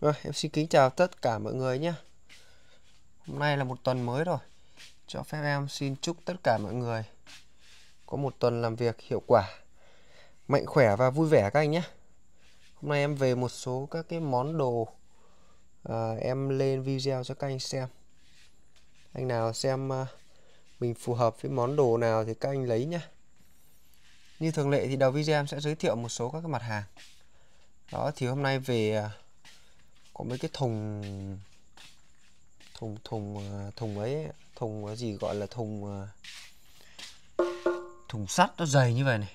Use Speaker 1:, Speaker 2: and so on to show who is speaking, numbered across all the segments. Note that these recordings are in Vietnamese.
Speaker 1: Rồi, em xin kính chào tất cả mọi người nhé. Hôm nay là một tuần mới rồi. Cho phép em xin chúc tất cả mọi người có một tuần làm việc hiệu quả, mạnh khỏe và vui vẻ các anh nhé. Hôm nay em về một số các cái món đồ à, em lên video cho các anh xem. Anh nào xem à, mình phù hợp với món đồ nào thì các anh lấy nhé. Như thường lệ thì đầu video em sẽ giới thiệu một số các cái mặt hàng. Đó thì hôm nay về à, có mấy cái thùng thùng thùng ờ, thùng ấy thùng cái gì gọi là thùng ờ, thùng sắt nó dày như vậy này.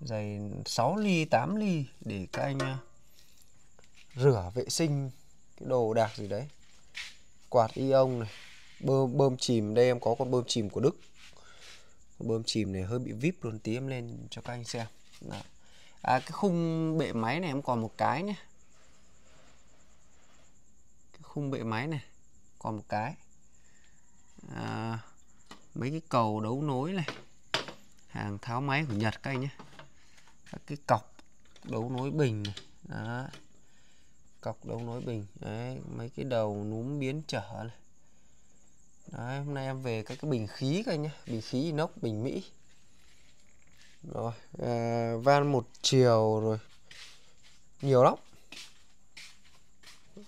Speaker 1: Dày 6 ly 8 ly để các anh ờ, rửa vệ sinh cái đồ đạc gì đấy. Quạt ion này bơm bơm chìm đây em có con bơm chìm của Đức. Bơm chìm này hơi bị vip luôn tí em lên cho các anh xem. Đó. À, cái khung bệ máy này em còn một cái nhé khung bệ máy này còn một cái. À, mấy cái cầu đấu nối này hàng tháo máy của Nhật các anh nhé. Các cái cọc đấu nối bình này đó. Cọc đấu nối bình đấy mấy cái đầu núm biến trở này. Đấy hôm nay em về các cái bình khí các anh nhé bình khí inox bình mỹ. Rồi à, van một chiều rồi. Nhiều lắm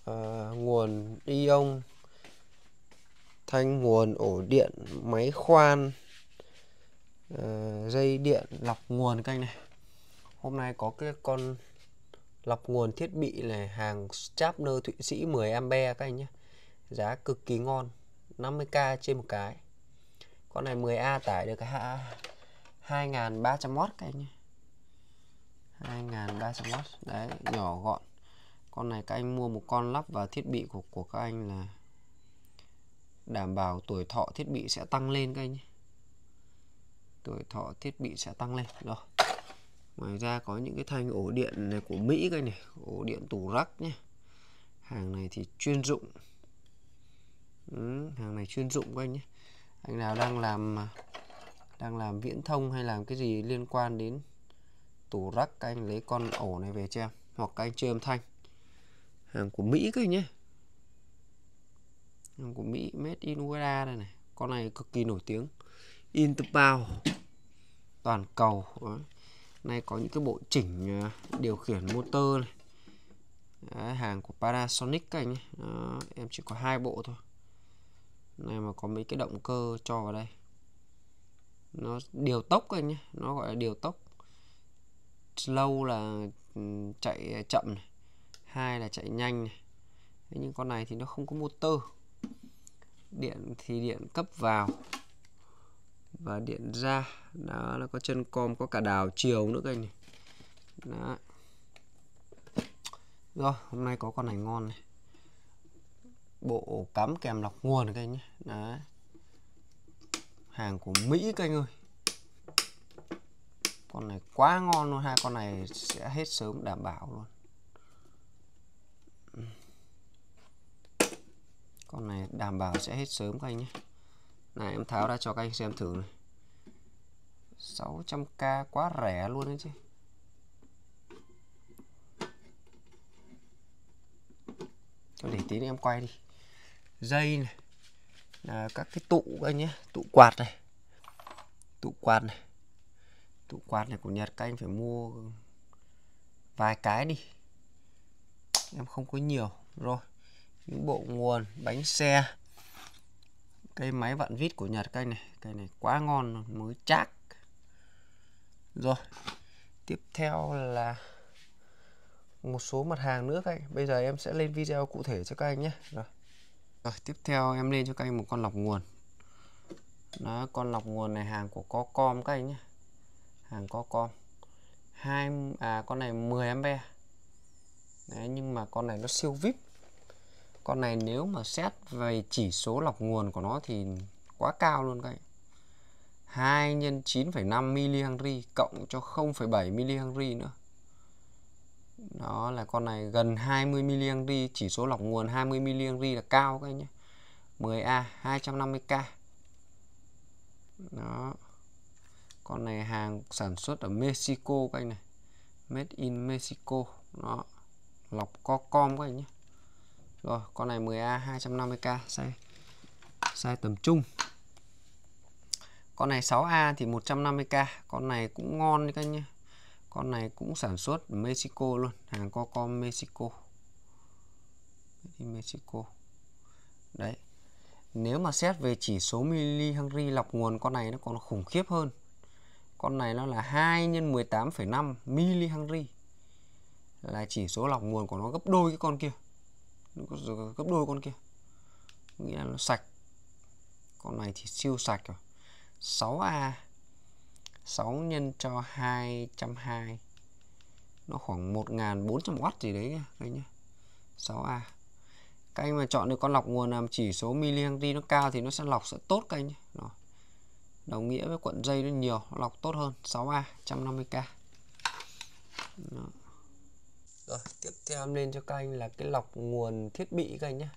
Speaker 1: à, nguồn ion thanh nguồn ổ điện máy khoan à, dây điện lọc nguồn canh này. Hôm nay có cái con lọc nguồn thiết bị này hàng Schaffner Thụy Sĩ 10 ampe các anh nhé. Giá cực kỳ ngon 50k trên một cái. Con này 10A tải được cái 2300W các anh nhé. 2300W đấy nhỏ gọn con này các anh mua một con lắp vào thiết bị của của các anh là đảm bảo tuổi thọ thiết bị sẽ tăng lên các anh nhé. Tuổi thọ thiết bị sẽ tăng lên rồi. Ngoài ra có những cái thanh ổ điện này của Mỹ cái này ổ điện tủ rắc nhé. Hàng này thì chuyên dụng. Ừ, hàng này chuyên dụng các anh nhé. Anh nào đang làm đang làm viễn thông hay làm cái gì liên quan đến tủ rắc các anh lấy con ổ này về cho em. Hoặc các anh chơi âm thanh hàng của Mỹ các anh nhé hàng ờ, của Mỹ made in USA đây này. Con này cực kỳ nổi tiếng. Interpower toàn cầu Đó. nay có những cái bộ chỉnh ờ, điều khiển motor này. Đấy, hàng của Panasonic các anh nhé. Đó, em chỉ có hai bộ thôi. Này mà có mấy cái động cơ cho vào đây. Nó điều tốc anh nhé. Nó gọi là điều tốc. Slow là ừ, chạy chậm này hai là chạy nhanh này. Thế nhưng con này thì nó không có motor. Điện thì điện cấp vào và điện ra. Đó, nó có chân com, có cả đào chiều nữa các anh này. Đó. Rồi, hôm nay có con này ngon này. Bộ cắm kèm lọc nguồn các anh nhé. Đó. Hàng của Mỹ các anh ơi. Con này quá ngon luôn hai con này sẽ hết sớm đảm bảo luôn con này đảm bảo sẽ hết sớm các anh nhé. Này, em tháo ra cho các anh xem thử này. 600k quá rẻ luôn đấy chứ. Cho để tí nữa em quay đi. Dây này. Là các cái tụ các anh nhé, tụ quạt này. Tụ quạt này. Tụ quạt này của Nhật các anh phải mua vài cái đi em không có nhiều. Rồi, những bộ nguồn, bánh xe, cây máy vặn vít của Nhật, cây này cây này quá ngon, mới chắc rồi, tiếp theo là một số mặt hàng nữa các anh. Bây giờ em sẽ lên video cụ thể cho các anh nhé. Rồi. Rồi, tiếp theo em lên cho các anh một con lọc nguồn. Nó con lọc nguồn này, hàng của Cocom các anh nhé. Hàng Cocom hai à con này 10 ampe Đấy, nhưng mà con này nó siêu vip. Con này nếu mà xét về chỉ số lọc nguồn của nó thì quá cao luôn các anh. 2 nhân 9,5 mAh cộng cho 0,7 mAh nữa. Đó là con này gần 20 mAh chỉ số lọc nguồn 20 mAh là cao các anh nhé. 10A 250k đó. Con này hàng sản xuất ở Mexico các anh này. Made in Mexico. Đó lọc co com các anh nhé. Rồi con này 10A 250k size size tầm trung. Con này 6A thì 150k con này cũng ngon các anh nhé. Con này cũng sản xuất ở Mexico luôn hàng co com Mexico. Mexico. Đấy nếu mà xét về chỉ số mili Henry lọc nguồn con này nó còn khủng khiếp hơn. Con này nó là 2 x 18,5 mili Henry là chỉ số lọc nguồn của nó gấp đôi cái con kia. Gấp đôi con kia. Nghĩa là nó sạch. Con này thì siêu sạch rồi. 6A 6 nhân cho 220 nó khoảng 1400W gì đấy các nhá. 6A các anh mà chọn được con lọc nguồn làm chỉ số mili nó cao thì nó sẽ lọc, sẽ tốt các anh nhé đồng nghĩa với cuộn dây nó nhiều, lọc tốt hơn. 6A 150k Đó rồi tiếp theo em lên cho các anh là cái lọc nguồn thiết bị các anh nhé.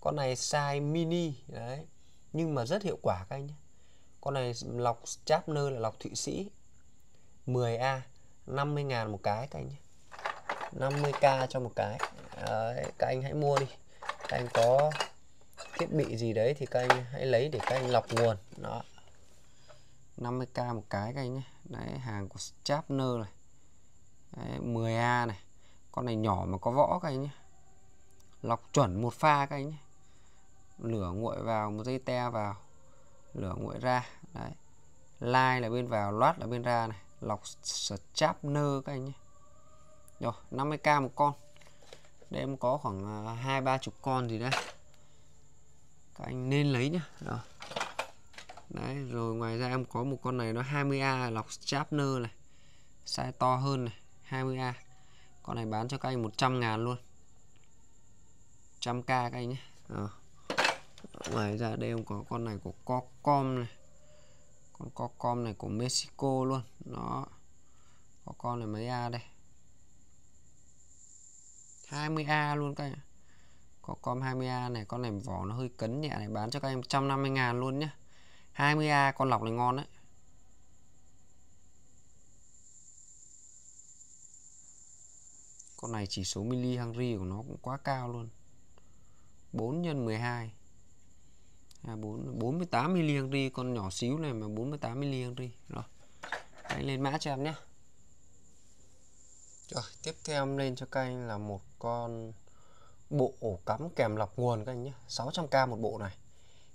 Speaker 1: Con này size mini đấy. Nhưng mà rất hiệu quả các anh nhé. Con này lọc Chapner là lọc Thụy Sĩ. 10A 50 ngàn một cái các anh nhé. 50k cho một cái. Đấy, các anh hãy mua đi. Các anh có thiết bị gì đấy thì các anh hãy lấy để các anh lọc nguồn. Đó. 50k một cái các anh nhé. Đấy hàng của Chapner này. Đấy, 10A này con này nhỏ mà có võ các anh nhé. Lọc chuẩn một pha các anh nhé. Lửa nguội vào, một dây te vào. Lửa nguội ra, đấy. Line là bên vào, loát là bên ra này. Lọc Chapner các anh nhé. Rồi 50k một con. Đây em có khoảng à, hai ba chục con gì đây các anh nên lấy nhá. Rồi. Đấy, rồi ngoài ra em có một con này nó 20A lọc Chapner này. Size to hơn này 20A con này bán cho các anh 100 ngàn luôn. 100k các anh nhé. À. ngoài ra đây em có con này của Cocom này. Con Cocom này của Mexico luôn. Nó có con này mấy A đây? 20A luôn các em có com 20A này, con này vỏ nó hơi cấn nhẹ này, bán cho các em 150 ngàn luôn nhé. 20A con lọc này ngon đấy. Con này chỉ số mili Henry của nó cũng quá cao luôn. 4 x 12 à, 4, 48 mili Henry con nhỏ xíu này mà 48 mili Henry rồi anh lên mã cho em nhé. Rồi tiếp theo em lên cho các anh là một con bộ ổ cắm kèm lọc nguồn các anh nhé. 600k một bộ này.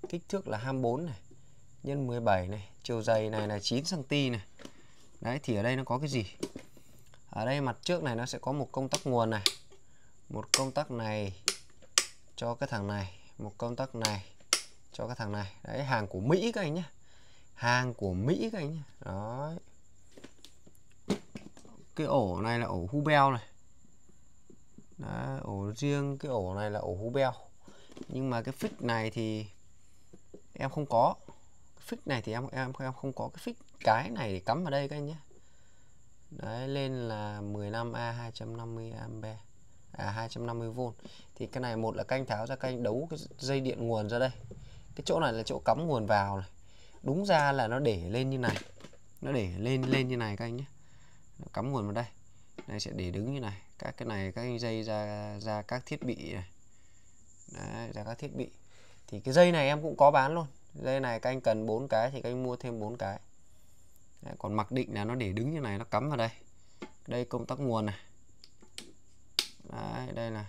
Speaker 1: Kích thước là 24 này nhân 17 này chiều dày này là 9 cm này. Đấy thì ở đây nó có cái gì? Ở đây mặt trước này nó sẽ có một công tắc nguồn này. Một công tắc này cho cái thằng này một công tắc này cho cái thằng này. Đấy hàng của Mỹ các anh nhé. Hàng của Mỹ các anh nhé. Đó cái ổ này là ổ Hubel này. Đấy, ổ riêng cái ổ này là ổ Hubel. Nhưng mà cái fix này thì em không có. Fix này thì em em em không có cái fix cái này để cắm vào đây các anh nhé đấy lên là 15A 250 ampe à 250V thì cái này một là canh tháo ra canh đấu cái dây điện nguồn ra đây. Cái chỗ này là chỗ cắm nguồn vào này. Đúng ra là nó để lên như này. Nó để lên lên như này các anh nhé. Cắm nguồn vào đây. Đây sẽ để đứng như này. Các cái này các dây ra ra các thiết bị này. Đấy, ra các thiết bị. Thì cái dây này em cũng có bán luôn. Dây này các anh cần bốn cái thì các anh mua thêm bốn cái. Đấy, còn mặc định là nó để đứng như này nó cắm vào đây. Đây công tắc nguồn này. Đấy, đây là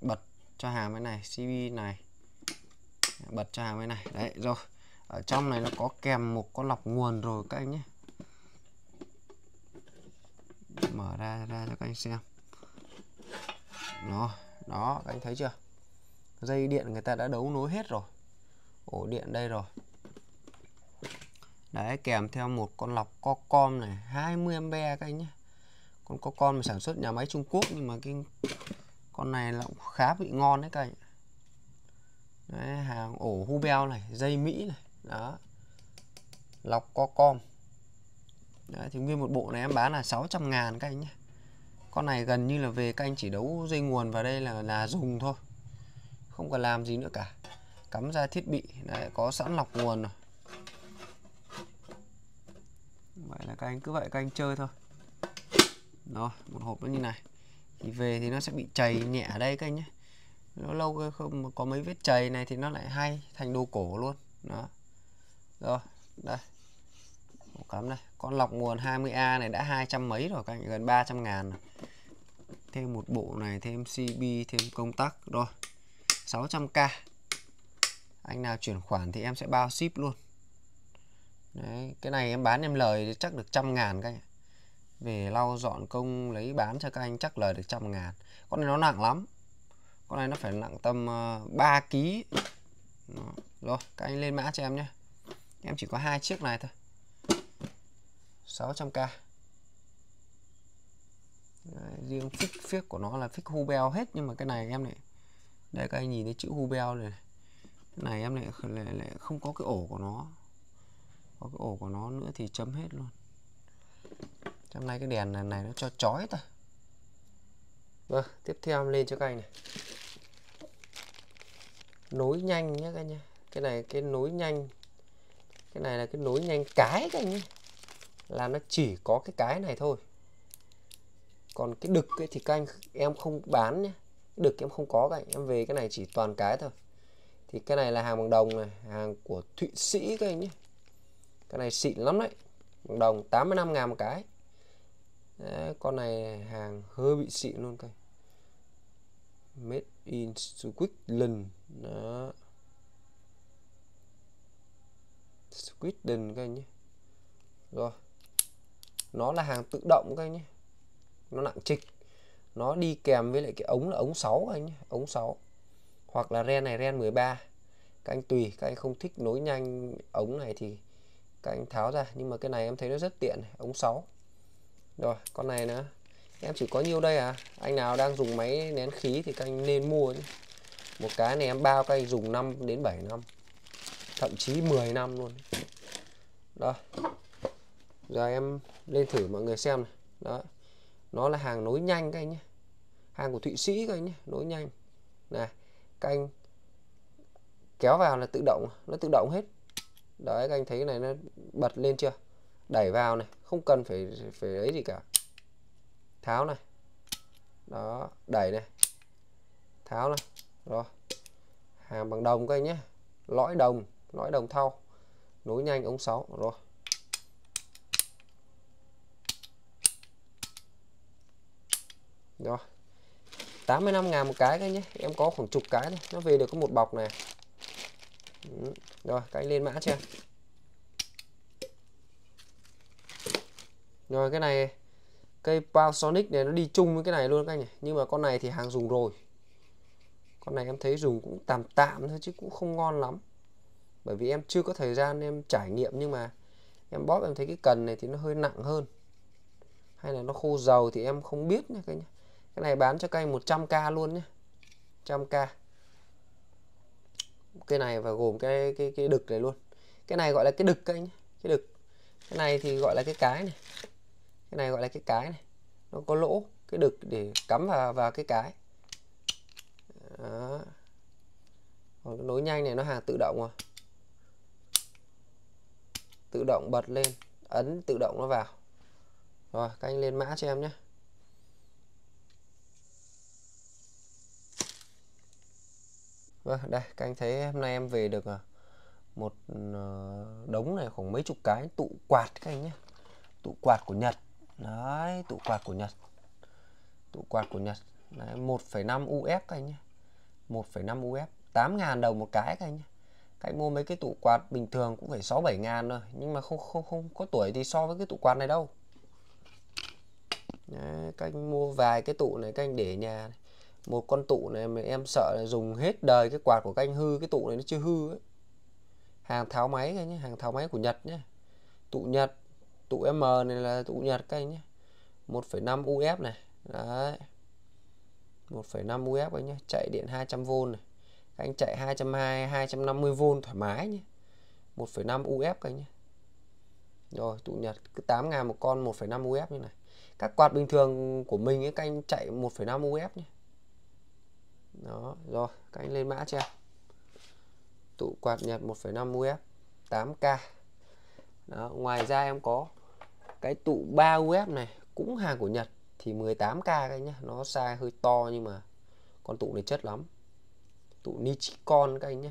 Speaker 1: bật cho hàm cái này CB này. Bật cho hàm cái này. Đấy rồi. Ở trong này nó có kèm một con lọc nguồn rồi các anh nhé. Mở ra ra cho các anh xem. Nó, đó các anh thấy chưa? Dây điện người ta đã đấu nối hết rồi. Ổ điện đây rồi đấy kèm theo một con lọc co com này 20 ampe các anh nhé. Con co com sản xuất nhà máy Trung Quốc nhưng mà cái con này là cũng khá vị ngon đấy các anh. Đấy, hàng ổ Hubel này dây Mỹ này đó. Lọc co com. Đấy, thì nguyên một bộ này em bán là 600 ngàn các anh nhé. Con này gần như là về các anh chỉ đấu dây nguồn vào đây là là dùng thôi. Không cần làm gì nữa cả. Cắm ra thiết bị Đấy, có sẵn lọc nguồn rồi. Vậy là các anh cứ vậy các anh chơi thôi. Rồi, một hộp nó như này. Thì về thì nó sẽ bị chảy nhẹ ở đây các anh nhé. Nó lâu không có mấy vết chảy này thì nó lại hay thành đồ cổ luôn. Đó. Rồi đây. Ổ cắm đây. Con lọc nguồn 20A này đã hai trăm mấy rồi các anh gần 300 ngàn rồi. thêm một bộ này thêm CB thêm công tắc. Rồi 600k anh nào chuyển khoản thì em sẽ bao ship luôn. Đấy, cái này em bán em lời chắc được trăm ngàn các anh về lau dọn công lấy bán cho các anh chắc lời được trăm ngàn. Con này nó nặng lắm. Con này nó phải nặng tầm uh, ờ, 3 kg rồi các anh lên mã cho em nhé. Em chỉ có hai chiếc này thôi. 600k Đấy, riêng phích phiếc của nó là phích hubel hết nhưng mà cái này em lại đây các anh nhìn thấy chữ hubel này. Cái này em lại, lại, lại không có cái ổ của nó có cái ổ của nó nữa thì chấm hết luôn. Trong này cái đèn này, này nó cho chói ta. Vâng tiếp theo em lên cho các anh này. Nối nhanh nhé các anh nhé cái này cái nối nhanh. Cái này là cái nối nhanh cái các anh nhé là nó chỉ có cái cái này thôi. Còn cái đực ấy thì các anh em không bán nhé đực em không có các anh. Em về cái này chỉ toàn cái thôi. Thì cái này là hàng bằng đồng này hàng của Thụy Sĩ các anh nhé cái này xịn lắm đấy. Bằng đồng 85 ngàn một cái. Đấy, con này hàng hơi bị xịn luôn coi. Made in Switzerland đó. Sweden các anh nhé. Rồi. Nó là hàng tự động các anh nhé. Nó nặng trịch. Nó đi kèm với lại cái ống là ống 6 các anh nhé. Ống 6 hoặc là ren này ren 13 các anh tùy các anh không thích nối nhanh ống này thì các anh tháo ra, nhưng mà cái này em thấy nó rất tiện, ống 6 rồi, con này nữa. Em chỉ có nhiêu đây à? Anh nào đang dùng máy nén khí thì các anh nên mua chứ. một cái này em bao các anh dùng 5 đến 7 năm, thậm chí 10 năm luôn. Đó. Giờ em lên thử mọi người xem này. Đó. Nó là hàng nối nhanh các anh nhé. Hàng của Thụy Sĩ các anh nhé, nối nhanh. Này, các anh kéo vào là tự động, nó tự động hết đấy các anh thấy này nó bật lên chưa? Đẩy vào này, không cần phải phải ấy gì cả. Tháo này. Đó, đẩy này. Tháo này. Rồi. Hàm bằng đồng các anh nhé. Lõi đồng lõi đồng thau. Nối nhanh, ống 6 rồi. Rồi. 85 ngàn một cái các nhé. Em có khoảng chục cái thôi. Nó về được có một bọc này. Ừ, rồi các anh lên mã chưa? Rồi, cái này cây Panasonic này nó đi chung với cái này luôn các anh nhỉ? Nhưng mà con này thì hàng dùng rồi. Con này em thấy dùng cũng tạm tạm thôi chứ cũng không ngon lắm. Bởi vì em chưa có thời gian em trải nghiệm nhưng mà em bóp em thấy cái cần này thì nó hơi nặng hơn. Hay là nó khô dầu thì em không biết nha các anh cái này bán cho cây 100k luôn nhé 100k cái này và gồm cái cái cái đực này luôn. Cái này gọi là cái đực các anh cái đực. Cái này thì gọi là cái cái này. Cái này gọi là cái cái này. Nó có lỗ, cái đực để cắm vào vào cái cái. Đó. còn cái nối nhanh này nó hàng tự động rồi tự động bật lên, ấn tự động nó vào. Rồi, các anh lên mã cho em nhé Vâng, đây các anh thấy hôm nay em về được ờ, một ờ, đống này khoảng mấy chục cái tụ quạt các anh nhé. Tụ quạt của Nhật. Đấy tụ quạt của Nhật. Tụ quạt của Nhật. Đấy 1,5 UF các anh nhé. 1,5 UF 8 ngàn đồng một cái các anh nhé. Các anh mua mấy cái tụ quạt bình thường cũng phải 6 7 ngàn rồi nhưng mà không không không có tuổi thì so với cái tụ quạt này đâu. Đấy, các anh mua vài cái tụ này các anh để nhà này một con tụ này mà em sợ là dùng hết đời cái quạt của canh hư cái tụ này nó chưa hư ấy. hàng tháo máy các nhé hàng tháo máy của Nhật nhé. Tụ Nhật tụ M này là tụ Nhật các anh nhé. 1,5 UF này đấy. 1,5 UF anh nhé chạy điện 200V này. Các anh chạy 220 250V thoải mái nhé. 1,5 UF các anh nhé. Rồi tụ Nhật cứ 8 ngàn một con 1,5 UF như này. Các quạt bình thường của mình ấy các anh chạy 1,5 UF nhé đó rồi các anh lên mã cho tụ quạt nhật 1,5 UF 8K đó ngoài ra em có cái tụ 3 UF này cũng hàng của Nhật thì 18k các anh nhé nó size hơi to nhưng mà con tụ này chất lắm. Tụ Nichicon các anh nhé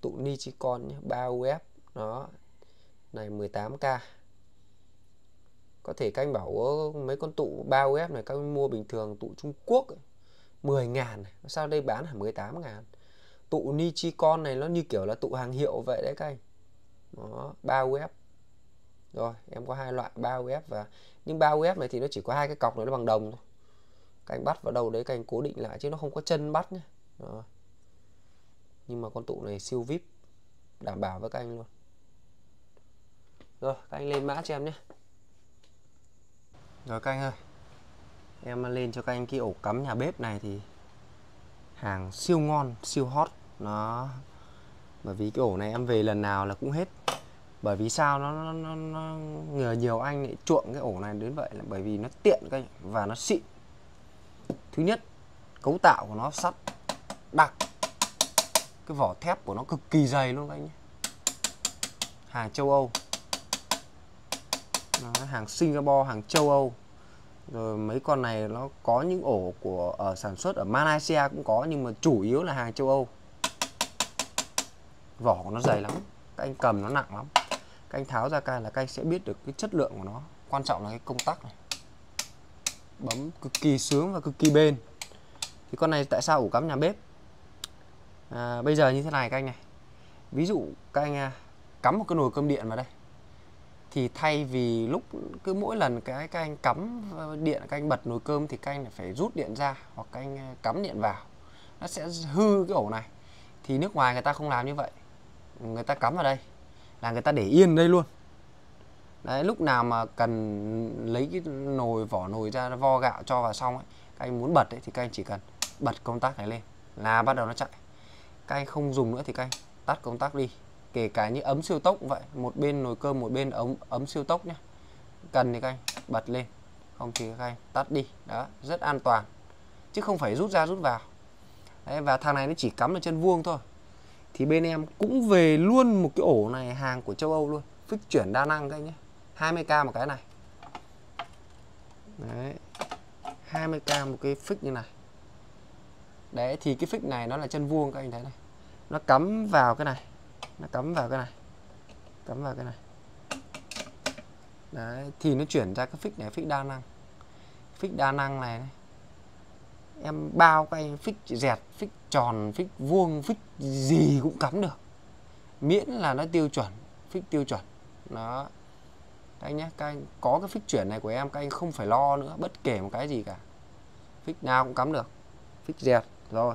Speaker 1: tụ Nichicon nhé 3 UF đó này 18k có thể canh bảo ờ, mấy con tụ 3 UF này các anh mua bình thường tụ Trung Quốc ấy. 10 ngàn sao đây bán hẳn 18 ngàn? Tụ Nichicon này nó như kiểu là tụ hàng hiệu vậy đấy các anh. Đó 3 UF rồi, em có hai loại 3 UF và nhưng 3 UF này thì nó chỉ có hai cái cọc này nó bằng đồng thôi. Các anh bắt vào đầu đấy các anh cố định lại, chứ nó không có chân bắt nhé đó. nhưng mà con tụ này siêu vip, đảm bảo với các anh luôn. Rồi, các anh lên mã cho em nhé rồi, các anh ơi em lên cho các anh cái ổ cắm nhà bếp này thì hàng siêu ngon siêu hot. Nó bởi vì cái ổ này em về lần nào là cũng hết. Bởi vì sao? Nó, nó, nó, nó nhiều, nhiều anh lại chuộng cái ổ này đến vậy là bởi vì nó tiện cái và nó xịn. Thứ nhất cấu tạo của nó sắt đặc. Cái vỏ thép của nó cực kỳ dày luôn các anh nhé. Hàng châu Âu. Nó hàng Singapore hàng châu Âu rồi mấy con này nó có những ổ của ở sản xuất ở Malaysia cũng có nhưng mà chủ yếu là hàng châu Âu. Vỏ của nó dày lắm các anh cầm nó nặng lắm. Các anh tháo ra cai là các anh sẽ biết được cái chất lượng của nó. Quan trọng là cái công tắc này. Bấm cực kỳ sướng và cực kỳ bền. Thì con này tại sao ổ cắm nhà bếp? À, bây giờ như thế này các anh này. Ví dụ các anh à, cắm một cái nồi cơm điện vào đây thì thay vì lúc cứ mỗi lần cái các anh cắm ờ, điện các anh bật nồi cơm thì các anh phải rút điện ra hoặc các anh ờ, cắm điện vào. Nó sẽ hư cái ổ này. Thì nước ngoài người ta không làm như vậy. Người ta cắm vào đây là người ta để yên đây luôn. Đấy lúc nào mà cần lấy cái nồi vỏ nồi ra vo gạo cho vào xong ấy các anh muốn bật ấy, thì các anh chỉ cần bật công tắc này lên là bắt đầu nó chạy. Các anh không dùng nữa thì các anh tắt công tắc đi kể cả như ấm siêu tốc cũng vậy một bên nồi cơm một bên ống ấm siêu tốc nhé cần thì các anh bật lên. Không thì các anh tắt đi. Đó rất an toàn. Chứ không phải rút ra rút vào. Đấy, và thằng này nó chỉ cắm ở chân vuông thôi. Thì bên em cũng về luôn một cái ổ này hàng của châu Âu luôn. Phích chuyển đa năng các anh nhé. 20k một cái này. Đấy 20k một cái phích như này. Đấy thì cái phích này nó là chân vuông các anh thấy này. Nó cắm vào cái này nó cắm vào cái này. Cắm vào cái này. Đấy thì nó chuyển ra cái phích này phích đa năng. Phích đa năng này, này. Em bao các anh phích dẹt phích tròn phích vuông phích gì cũng cắm được. Miễn là nó tiêu chuẩn phích tiêu chuẩn. Nó các anh nhé các anh có cái phích chuyển này của em các anh không phải lo nữa bất kể một cái gì cả. Phích nào cũng cắm được. Phích dẹt rồi.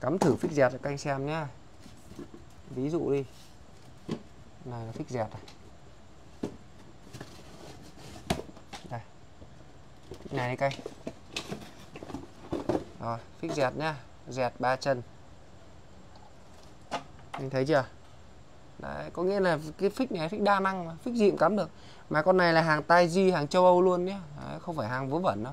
Speaker 1: Cắm thử phích dẹt cho các anh xem nhé ví dụ đi. Này là phích dẹt à? này. Đây phích này đi cây rồi phích dẹt nhá. Dẹt ba chân. Anh thấy chưa? Đấy, có nghĩa là cái phích này phích đa năng mà phích gì cũng cắm được. Mà con này là hàng tai di hàng châu Âu luôn nhé Đấy, không phải hàng vớ vẩn đâu.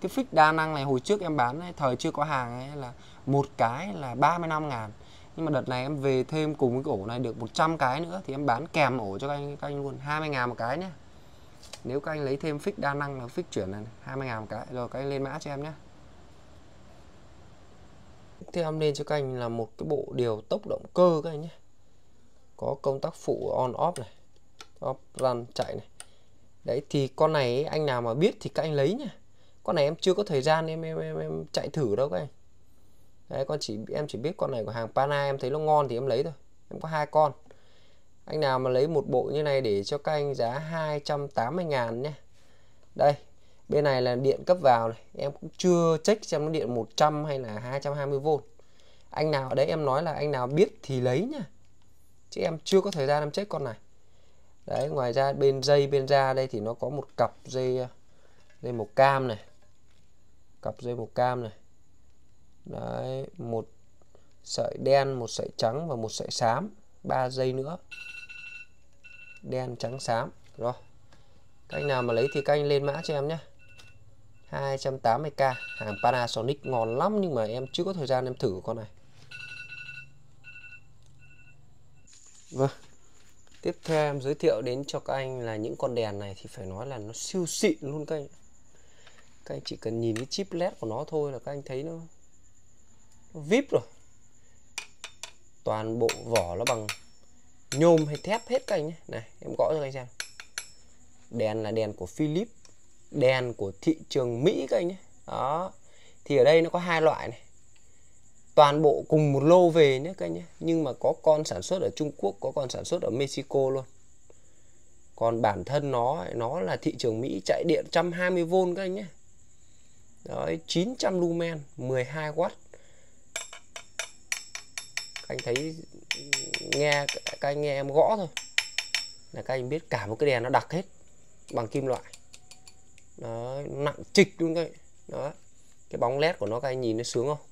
Speaker 1: Cái phích đa năng này hồi trước em bán ấy, thời chưa có hàng ấy là một cái là 35 ngàn nhưng mà đợt này em về thêm cùng cái ổ này được 100 cái nữa thì em bán kèm ổ cho các anh các anh luôn 20 ngàn một cái nhé nếu các anh lấy thêm fix đa năng là fix chuyển này 20 ngàn một cái rồi các anh lên mã cho em nhé tiếp theo em lên cho các anh là một cái bộ điều tốc động cơ các anh nhé có công tắc phụ on off này off run chạy này. Đấy thì con này anh nào mà biết thì các anh lấy nhá. con này em chưa có thời gian em em em, em chạy thử đâu các anh đấy, con chỉ, em chỉ biết con này của hàng Pana, em thấy nó ngon thì em lấy thôi. Em có hai con. Anh nào mà lấy một bộ như này để cho các anh giá 280 ngàn nhé. Đây, bên này là điện cấp vào này. Em cũng chưa check xem nó điện 100 hay là 220V anh nào ở đấy, em nói là anh nào biết thì lấy nhá. Chứ em chưa có thời gian em check con này. Đấy, ngoài ra bên dây bên ra đây thì nó có một cặp dây dây màu cam này. Cặp dây màu cam này đấy, một sợi đen, một sợi trắng và một sợi xám. Ba dây nữa. Đen, trắng, xám. Rồi. Các anh nào mà lấy thì các anh lên mã cho em nhé. 280k hàng Panasonic ngon lắm nhưng mà em chưa có thời gian em thử con này. Vâng. Tiếp theo em giới thiệu đến cho các anh là những con đèn này thì phải nói là nó siêu xịn luôn các anh. Các anh chỉ cần nhìn cái chip led của nó thôi là các anh thấy nó vip rồi. Toàn bộ vỏ nó bằng nhôm hay thép hết các anh nhé. Này em gõ cho các anh xem. Đèn là đèn của Philips đèn của thị trường Mỹ các anh nhé. Đó. Thì ở đây nó có hai loại này. Toàn bộ cùng một lô về nhé các anh nhé. Nhưng mà có con sản xuất ở Trung Quốc có con sản xuất ở Mexico luôn. Còn bản thân nó nó là thị trường Mỹ chạy điện 120V các anh nhé. Đấy, 900 lumen 12W anh thấy nghe, các anh nghe em gõ thôi. Là các anh biết cả một cái đèn nó đặc hết, bằng kim loại. Nó nặng trịch luôn đấy đó cái bóng led của nó các anh nhìn nó sướng không?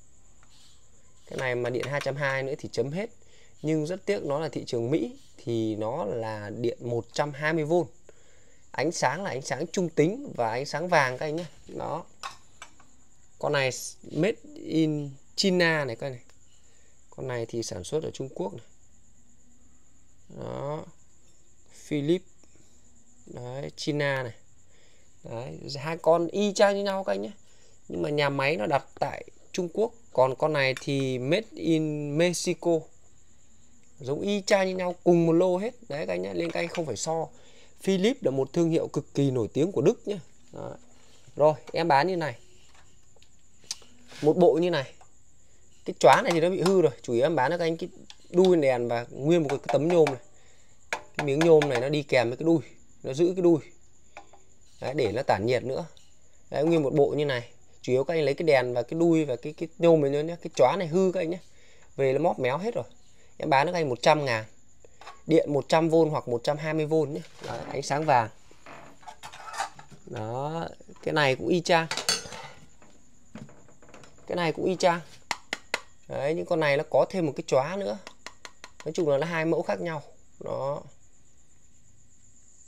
Speaker 1: Cái này mà điện 220 nữa thì chấm hết. Nhưng rất tiếc nó là thị trường Mỹ, thì nó là điện 120V ánh sáng là ánh sáng trung tính và ánh sáng vàng các anh nhé đó. Con này made in China này các này con này thì sản xuất ở Trung Quốc này. Đó. Philip. Đấy, China này. Đấy, hai con y chang như nhau các anh nhé. Nhưng mà nhà máy nó đặt tại Trung Quốc. Còn con này thì made in Mexico. Giống y chang như nhau, cùng một lô hết. Đấy các anh nhé lên các anh không phải so. Philip là một thương hiệu cực kỳ nổi tiếng của Đức nhé. Rồi, em bán như này. Một bộ như này cái chóa này thì nó bị hư rồi. Chủ yếu em bán cho các anh cái đuôi đèn và nguyên một cái tấm nhôm này. Cái miếng nhôm này nó đi kèm với cái đuôi nó giữ cái đuôi. Đấy, để nó tản nhiệt nữa. Đấy nguyên một bộ như này. Chủ yếu các anh lấy cái đèn và cái đuôi và cái cái nhôm này nhé. Cái chóa này hư các anh nhé. Về nó móp méo hết rồi. Em bán cho các anh 100 ngàn. Điện 100V hoặc 120V nhé. Đấy, ánh sáng vàng. Đó cái này cũng y chang. Cái này cũng y chang đấy những con này nó có thêm một cái chóa nữa. Nói chung là nó hai mẫu khác nhau. Nó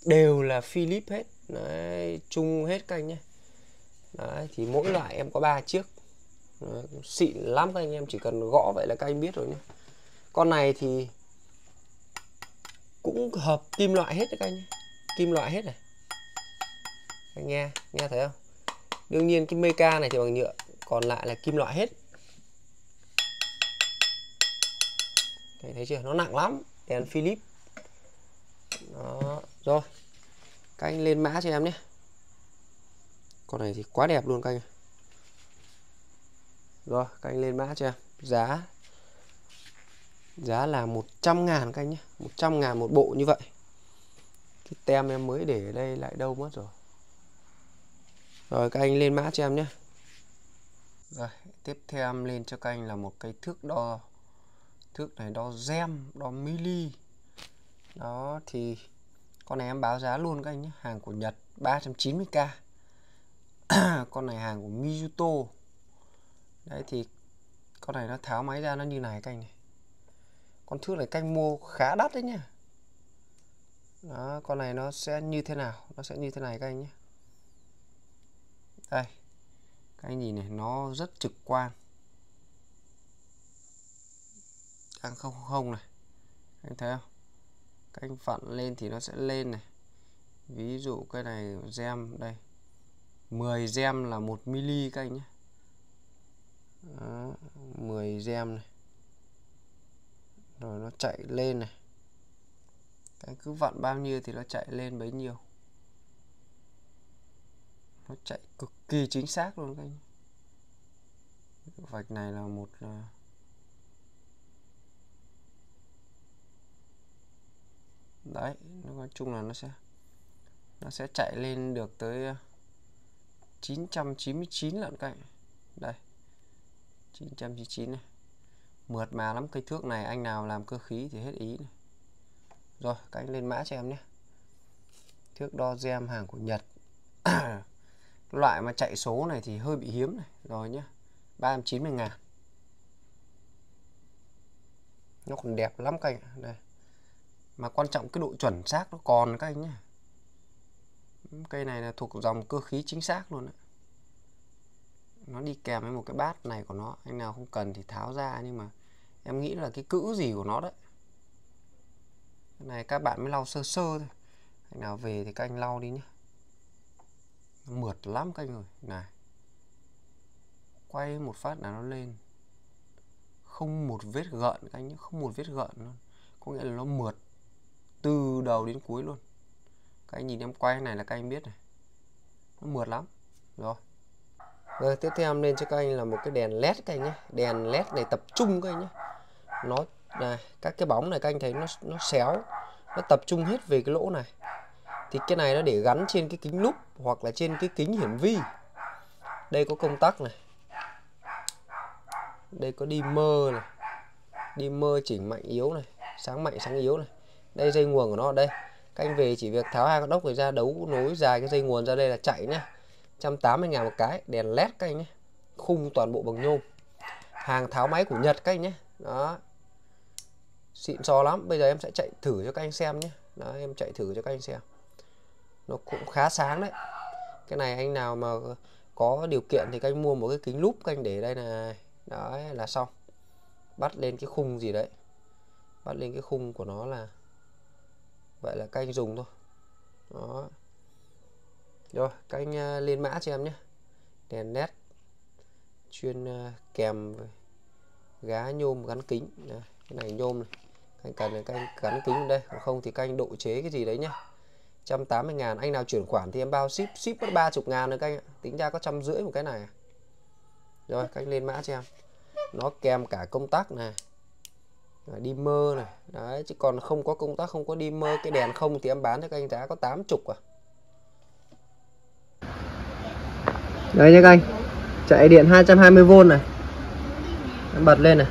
Speaker 1: đều là Philip hết. Đấy, chung hết các anh nhé. Đấy, thì mỗi loại em có ba chiếc. Đấy, xịn lắm các anh em chỉ cần gõ vậy là các anh biết rồi nhé. Con này thì cũng hợp kim loại hết đấy các anh nhé. kim loại hết này. Anh nghe nghe thấy không? Đương nhiên cái meca này thì bằng nhựa còn lại là kim loại hết. Đấy, thấy chưa? Nó nặng lắm. Đèn Philip. Đó rồi. Các anh lên mã cho em nhé. Con này thì quá đẹp luôn các anh rồi các anh lên mã cho em. Giá. Giá là 100 ngàn các anh nhé. 100 ngàn một bộ như vậy. Cái tem em mới để ở đây lại đâu mất rồi. Rồi các anh lên mã cho em nhé. Rồi tiếp theo em lên cho các anh là một cái thước đo thước này đo gem, đo mili đó, thì con này em báo giá luôn các anh nhé. Hàng của Nhật 390k con này hàng của Mizuto. Đấy, thì con này nó tháo máy ra nó như này các anh này. Con thước này canh mua khá đắt đấy nhá. Đó, con này nó sẽ như thế nào? Nó sẽ như thế này các anh nhé. Đây, các anh nhìn này, nó rất trực quan. Sang không không này. Anh thấy không? Các anh phận lên thì nó sẽ lên này. Ví dụ cái này gem đây. 10 gem là 1 mili các anh nhé. Đó, 10 gem này. Rồi nó chạy lên này. Cái cứ vặn bao nhiêu thì nó chạy lên bấy nhiêu. Nó chạy cực kỳ chính xác luôn các anh vạch này là một uh, đấy nói chung là nó sẽ nó sẽ chạy lên được tới ờ, 999 lận cạnh đây 999 này. Mượt mà lắm cây thước này anh nào làm cơ khí thì hết ý này. rồi các anh lên mã cho em nhé. Thước đo gem hàng của Nhật. Loại mà chạy số này thì hơi bị hiếm này. Rồi nhá 390 ngàn. Nó còn đẹp lắm cạnh, đây mà quan trọng cái độ chuẩn xác nó còn các anh nhé cây này là thuộc dòng cơ khí chính xác luôn đấy nó đi kèm với một cái bát này của nó, anh nào không cần thì tháo ra, nhưng mà em nghĩ là cái cữ gì của nó đấy. Cái này các bạn mới lau sơ sơ thôi. Anh nào về thì các anh lau đi nhé nó mượt lắm các anh ơi. Này. Quay một phát là nó lên. Không một vết gợn các anh nhé không một vết gợn luôn. Có nghĩa là nó mượt từ đầu đến cuối luôn. Các anh nhìn em quay này là các anh biết này. Nó mượt lắm. Rồi. Rồi, tiếp theo em lên cho các anh là một cái đèn led các anh nhé. Đèn led này tập trung các anh nhé. Nó này các cái bóng này các anh thấy nó nó xéo. Nó tập trung hết về cái lỗ này. Thì cái này nó để gắn trên cái kính lúp hoặc là trên cái kính hiển vi. Đây có công tắc này. Đây có dimmer này. Dimmer chỉnh mạnh yếu này. Sáng mạnh, sáng yếu này đây, dây nguồn của nó ở đây. Các anh về chỉ việc tháo hai con ốc này ra, đấu nối dài cái dây nguồn ra đây là chạy nhá. 180 ngàn một cái, đèn led các anh nhé khung toàn bộ bằng nhôm. Hàng tháo máy của Nhật các anh nhé đó. Xịn xò lắm. Bây giờ em sẽ chạy thử cho các anh xem nhé đó, em chạy thử cho các anh xem. Nó cũng khá sáng đấy. Cái này anh nào mà có điều kiện thì các anh mua một cái kính lúp các anh để đây này. Đấy, là xong. Bắt lên cái khung gì đấy. Bắt lên cái khung của nó là vậy là các anh dùng thôi. Đó. Rồi các anh à, lên mã cho em nhé. Đèn led chuyên à, kèm gá nhôm gắn kính. Đấy, cái này nhôm này. Anh cần các anh gắn kính ở đây. Còn không thì các anh độ chế cái gì đấy nhá. 180 ngàn. Anh nào chuyển khoản thì em bao ship ship mất 30 ngàn nữa các anh ạ. Tính ra có trăm rưỡi một cái này à. rồi các anh lên mã cho em. Nó kèm cả công tắc này đi mơ này. Đấy chứ còn không có công tác không có đi mơ cái đèn không thì em bán cho các anh giá có 80 à. Đây nhé các anh. Chạy điện 220V này. Em bật lên này.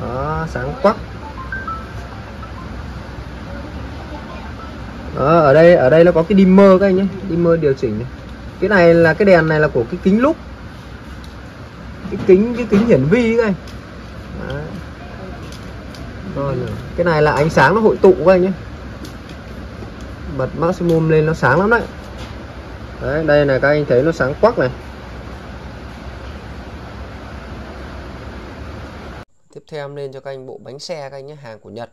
Speaker 1: Đó sáng quắc. Đó, ở đây ở đây nó có cái dimmer các anh nhé dimmer điều chỉnh này. cái này là cái đèn này là của cái kính lúc. Cái kính cái kính hiển vi các anh. Cái này là ánh sáng nó hội tụ các anh nhé. Bật maximum lên nó sáng lắm đấy. Đấy, đây này các anh thấy nó sáng quắc này. Tiếp theo em lên cho các anh bộ bánh xe các anh nhé, hàng của Nhật.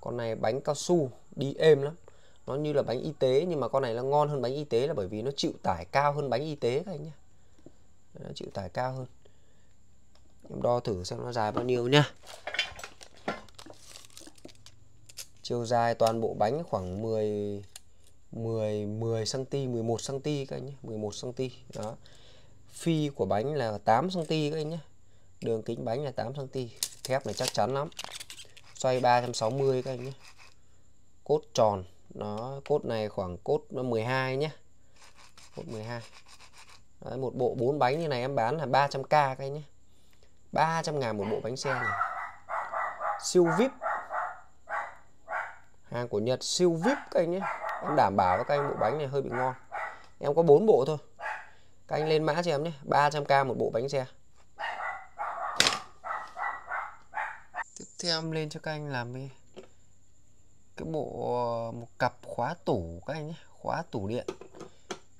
Speaker 1: Con này bánh cao su, đi êm lắm. Nó như là bánh y tế, nhưng mà con này nó ngon hơn bánh y tế là bởi vì nó chịu tải cao hơn bánh y tế các anh nhé. Nó chịu tải cao hơn. Em đo thử xem nó dài bao nhiêu nhá chiều dài toàn bộ bánh khoảng 10 10 10 cm 11 cm các anh nhé 11 cm đó. Phi của bánh là 8 cm các anh nhé đường kính bánh là 8 cm thép này chắc chắn lắm. Xoay 360 các anh nhé cốt tròn nó cốt này khoảng cốt 12 nhé cốt 12 Đấy, một bộ 4 bánh như này em bán là 300k các anh nhé 300 ngàn một bộ bánh xe này. Siêu vip hàng của Nhật siêu vip các anh nhé. Em đảm bảo với các anh bộ bánh này hơi bị ngon. Em có 4 bộ thôi. Các anh lên mã cho em nhé. 300k một bộ bánh xe. Tiếp theo em lên cho các anh làm cái cái bộ, một cặp khóa tủ các anh nhé. Khóa tủ điện.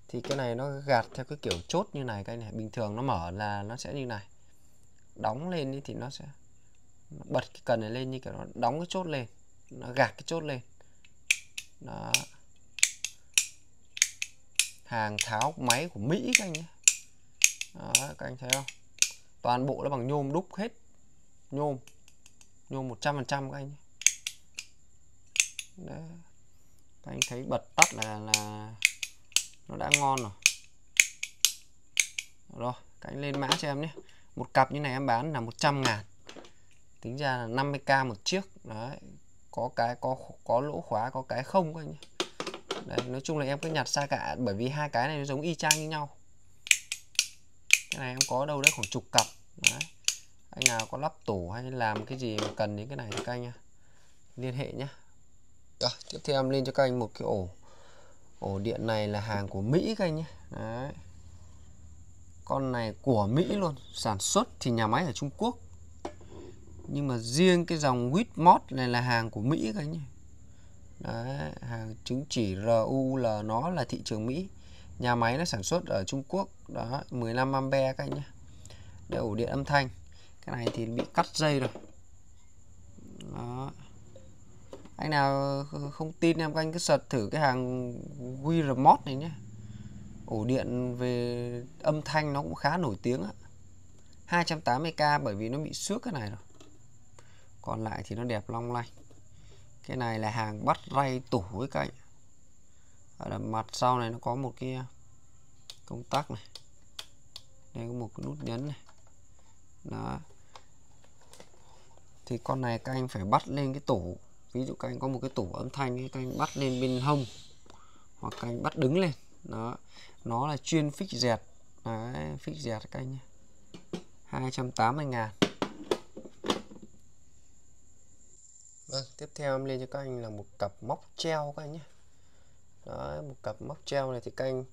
Speaker 1: Thì cái này nó gạt theo cái kiểu chốt như này các anh này. Bình thường nó mở là nó sẽ như này. Đóng lên thì nó sẽ bật cái cần này lên như kiểu nó đóng cái chốt lên nó gạt cái chốt lên. Đó hàng tháo máy của Mỹ các anh nhé. Đó, các anh thấy không? Toàn bộ nó bằng nhôm đúc hết. Nhôm. Nhôm 100% các anh nhé. Đấy. các anh thấy bật tắt là là nó đã ngon rồi. Rồi các anh lên mã cho em nhé. Một cặp như này em bán là 100 ngàn. Tính ra là 50k một chiếc. Đấy có cái có có lỗ khóa có cái không các anh nhé đấy nói chung là em cứ nhặt xa cả bởi vì hai cái này nó giống y chang như nhau. Cái này em có đâu đấy khoảng chục cặp. Đấy. Anh nào có lắp tủ hay làm cái gì mà cần đến cái này thì các anh liên hệ nhé à, tiếp theo em lên cho các anh một cái ổ ổ điện này là hàng của Mỹ các anh nhé đấy. Con này của Mỹ luôn sản xuất thì nhà máy ở Trung Quốc nhưng mà riêng cái dòng Whitmore này là hàng của Mỹ các anh nhé Đấy, hàng chứng chỉ RUL nó là thị trường Mỹ. Nhà máy nó sản xuất ở Trung Quốc đó 15 ampe các anh nhé. Để ổ điện âm thanh. Cái này thì bị cắt dây rồi. Đó. anh nào không tin em các anh cứ search thử cái hàng Wiremot này nhé. Ổ điện về âm thanh nó cũng khá nổi tiếng á. 280k bởi vì nó bị xước cái này rồi còn lại thì nó đẹp long lanh. Cái này là hàng bắt ray tủ với các anh ở là mặt sau này nó có một cái à, công tắc này. Đây có một cái nút nhấn này. Đó. Thì con này các anh phải bắt lên cái tủ. Ví dụ các anh có một cái tủ âm thanh các anh bắt lên bên hông hoặc các anh bắt đứng lên. Đó. Nó là chuyên fix dẹt. Đấy, fix dẹt các anh nhé. 280 ngàn. Vâng, tiếp theo em lên cho các anh là một cặp móc treo các anh nhé. Đó, một cặp móc treo này thì các anh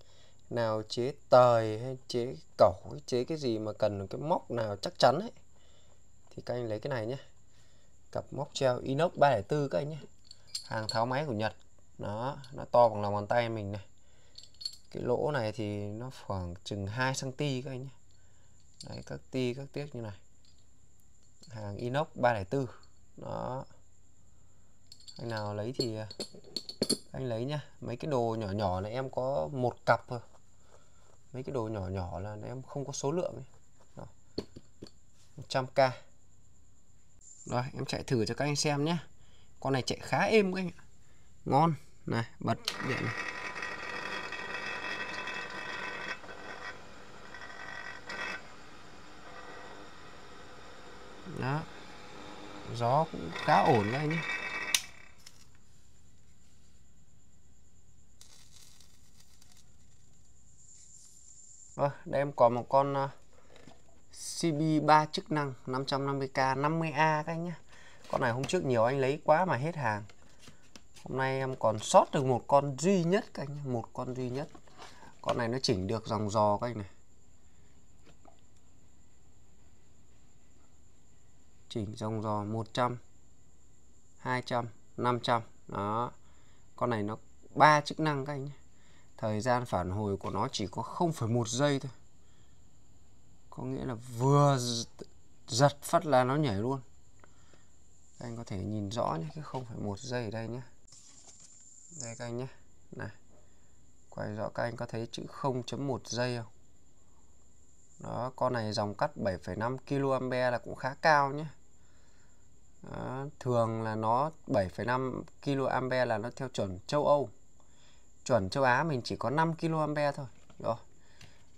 Speaker 1: nào chế tời hay chế cẩu chế cái gì mà cần cái móc nào chắc chắn ấy thì các anh lấy cái này nhé. Cặp móc treo inox 304 các anh nhé. Hàng tháo máy của Nhật. Nó nó to bằng lòng bàn tay mình này. Cái lỗ này thì nó khoảng chừng 2 cm các anh nhé. Đấy, các ti các tiếc như này. Hàng inox 304 đó anh nào lấy thì à, anh lấy nhá. Mấy cái đồ nhỏ nhỏ này em có một cặp thôi. Mấy cái đồ nhỏ nhỏ là em không có số lượng ấy. Đó. 100k rồi, em chạy thử cho các anh xem nhé con này chạy khá êm các anh ạ. Ngon. Này, bật điện này. Đó. Gió cũng khá ổn các anh nhé Rồi, đây em có một con ờ, CB 3 chức năng 550k 50A các anh nhé Con này hôm trước nhiều anh lấy quá mà hết hàng. Hôm nay em còn sót được một con duy nhất các anh Một con duy nhất. Con này nó chỉnh được dòng giò các anh này. Chỉnh dòng giò 100 200 500 Đó. Con này nó ba chức năng các anh nhé Thời gian phản hồi của nó chỉ có 0,1 giây thôi. Có nghĩa là vừa giật phát là nó nhảy luôn. Các anh có thể nhìn rõ nhé cái 0,1 giây ở đây nhé. Đây các anh nhé. Này quay rõ các anh có thấy chữ 0.1 giây không? Đó con này dòng cắt 7,5 kA là cũng khá cao nhé. Đó, thường là nó 7,5 kA là nó theo chuẩn châu Âu chuẩn châu Á mình chỉ có 5 kA thôi. Rồi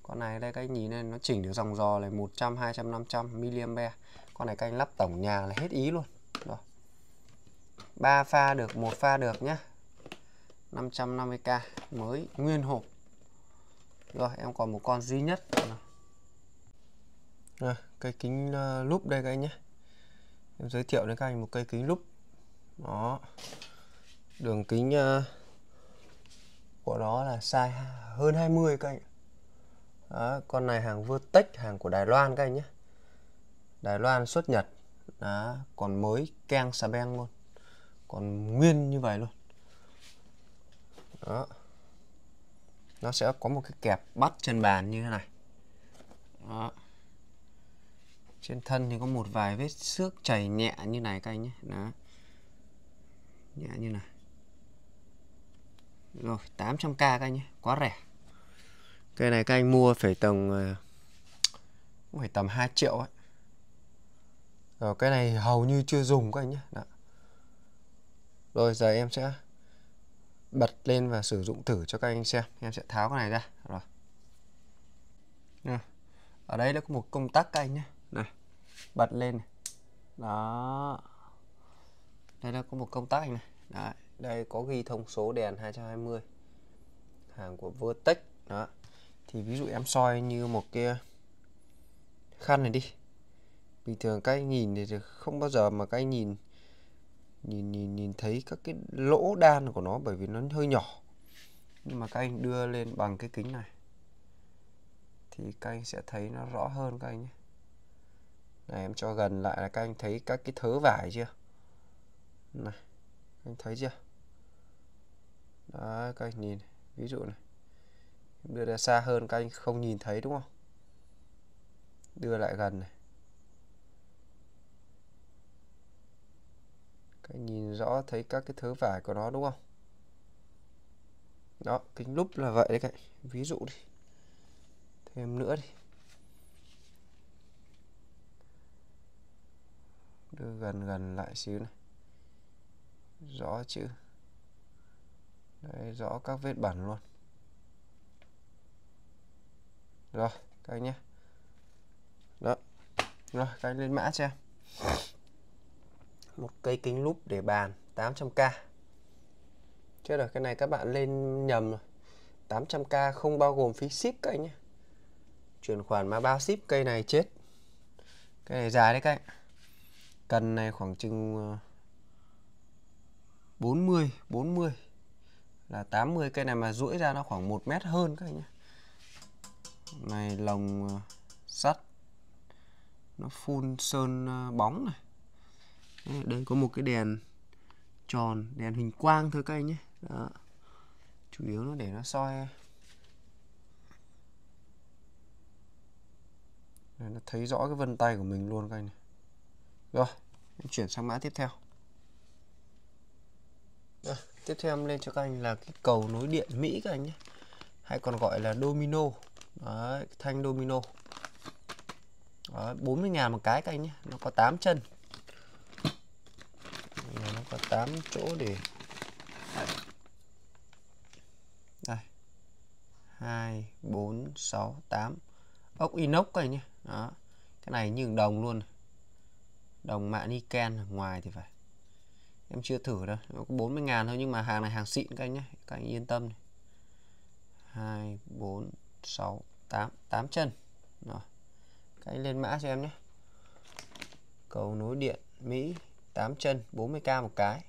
Speaker 1: con này đây các anh nhìn này nó chỉnh được dòng dò này 100 200 500 mA con này các anh lắp tổng nhà là hết ý luôn. Rồi ba pha được một pha được nhá. 550k mới nguyên hộp. Rồi em còn một con duy nhất. Rồi, à, cây kính uh, lúp đây các anh nhé em giới thiệu đến các anh một cây kính lúp. Đó. Đường kính uh, của nó là size hơn 20 các anh đó, con này hàng Vertex hàng của Đài Loan các anh nhé. Đài Loan xuất Nhật đó, còn mới keng xà beng luôn. Còn nguyên như vậy luôn. Đó. Nó sẽ có một cái kẹp bắt chân bàn như thế này. Đó. trên thân thì có một vài vết xước chảy nhẹ như này các anh nhé. Đó. Nhẹ như này rồi 800k các anh nhé quá rẻ. Cây này các anh mua phải tầm ờ, phải tầm 2 triệu ấy. Rồi cái này hầu như chưa dùng các anh nhé. Đó. rồi giờ em sẽ bật lên và sử dụng thử cho các anh xem. Em sẽ tháo cái này ra. Rồi. Ở đây nó có một công tắc các anh nhé. Này. Bật lên này. đó. Đây là có một công tắc này. Đấy đây, có ghi thông số đèn 220 hàng của Vertex, đó. Thì ví dụ em soi như một cái khăn này đi. Bình thường các anh nhìn thì không bao giờ mà các anh nhìn nhìn nhìn nhìn thấy các cái lỗ đan của nó bởi vì nó hơi nhỏ. Nhưng mà các anh đưa lên bằng cái kính này, thì các anh sẽ thấy nó rõ hơn các anh nhé. Này, em cho gần lại là các anh thấy các cái thớ vải chưa? Này, anh thấy chưa? Đó, các anh nhìn ví dụ này. Đưa ra xa hơn, các anh không nhìn thấy, đúng không? Đưa lại gần này. Các anh nhìn rõ, thấy các cái thớ vải của nó, đúng không? Đó kính lúp là vậy đấy các anh. Ví dụ đi. Thêm nữa đi. Đưa gần gần lại xíu này. Rõ chữ Đấy, rõ các vết bẩn luôn. Rồi các anh nhé. Đó. Rồi các anh lên mã xem. Một cây kính lúp để bàn 800k chưa rồi cái này các bạn lên nhầm rồi. 800k không bao gồm phí ship các anh nhé. Chuyển khoản mà bao ship cây này chết. Cây này dài đấy các anh. Cần này khoảng chừng ờ, 40 40 là 80 cây này mà duỗi ra nó khoảng 1 mét hơn các anh nhé này lồng ờ, sắt nó phun sơn ờ, bóng này. Đây có một cái đèn tròn đèn hình quang thôi các anh nhé. Đó. chủ yếu nó để nó soi. Đây, nó thấy rõ cái vân tay của mình luôn các anh này. Rồi em chuyển sang mã tiếp theo. Rồi, tiếp theo em lên cho các anh là cái cầu nối điện Mỹ các anh nhé. Hay còn gọi là domino. Đấy, thanh domino. Đấy, 40 ngàn một cái các anh nhé. Nó có 8 chân. Nó có 8 chỗ để đây. 2 4 6 8 ốc inox các anh nhé. Đó. Cái này như đồng luôn đồng mạ niken ở ngoài thì phải em chưa thử đâu nó có 40 ngàn thôi nhưng mà hàng này hàng xịn các anh nhé các anh yên tâm này. 2 4 6 8 8 chân. Rồi các anh lên mã cho em nhé. Cầu nối điện Mỹ 8 chân 40k một cái.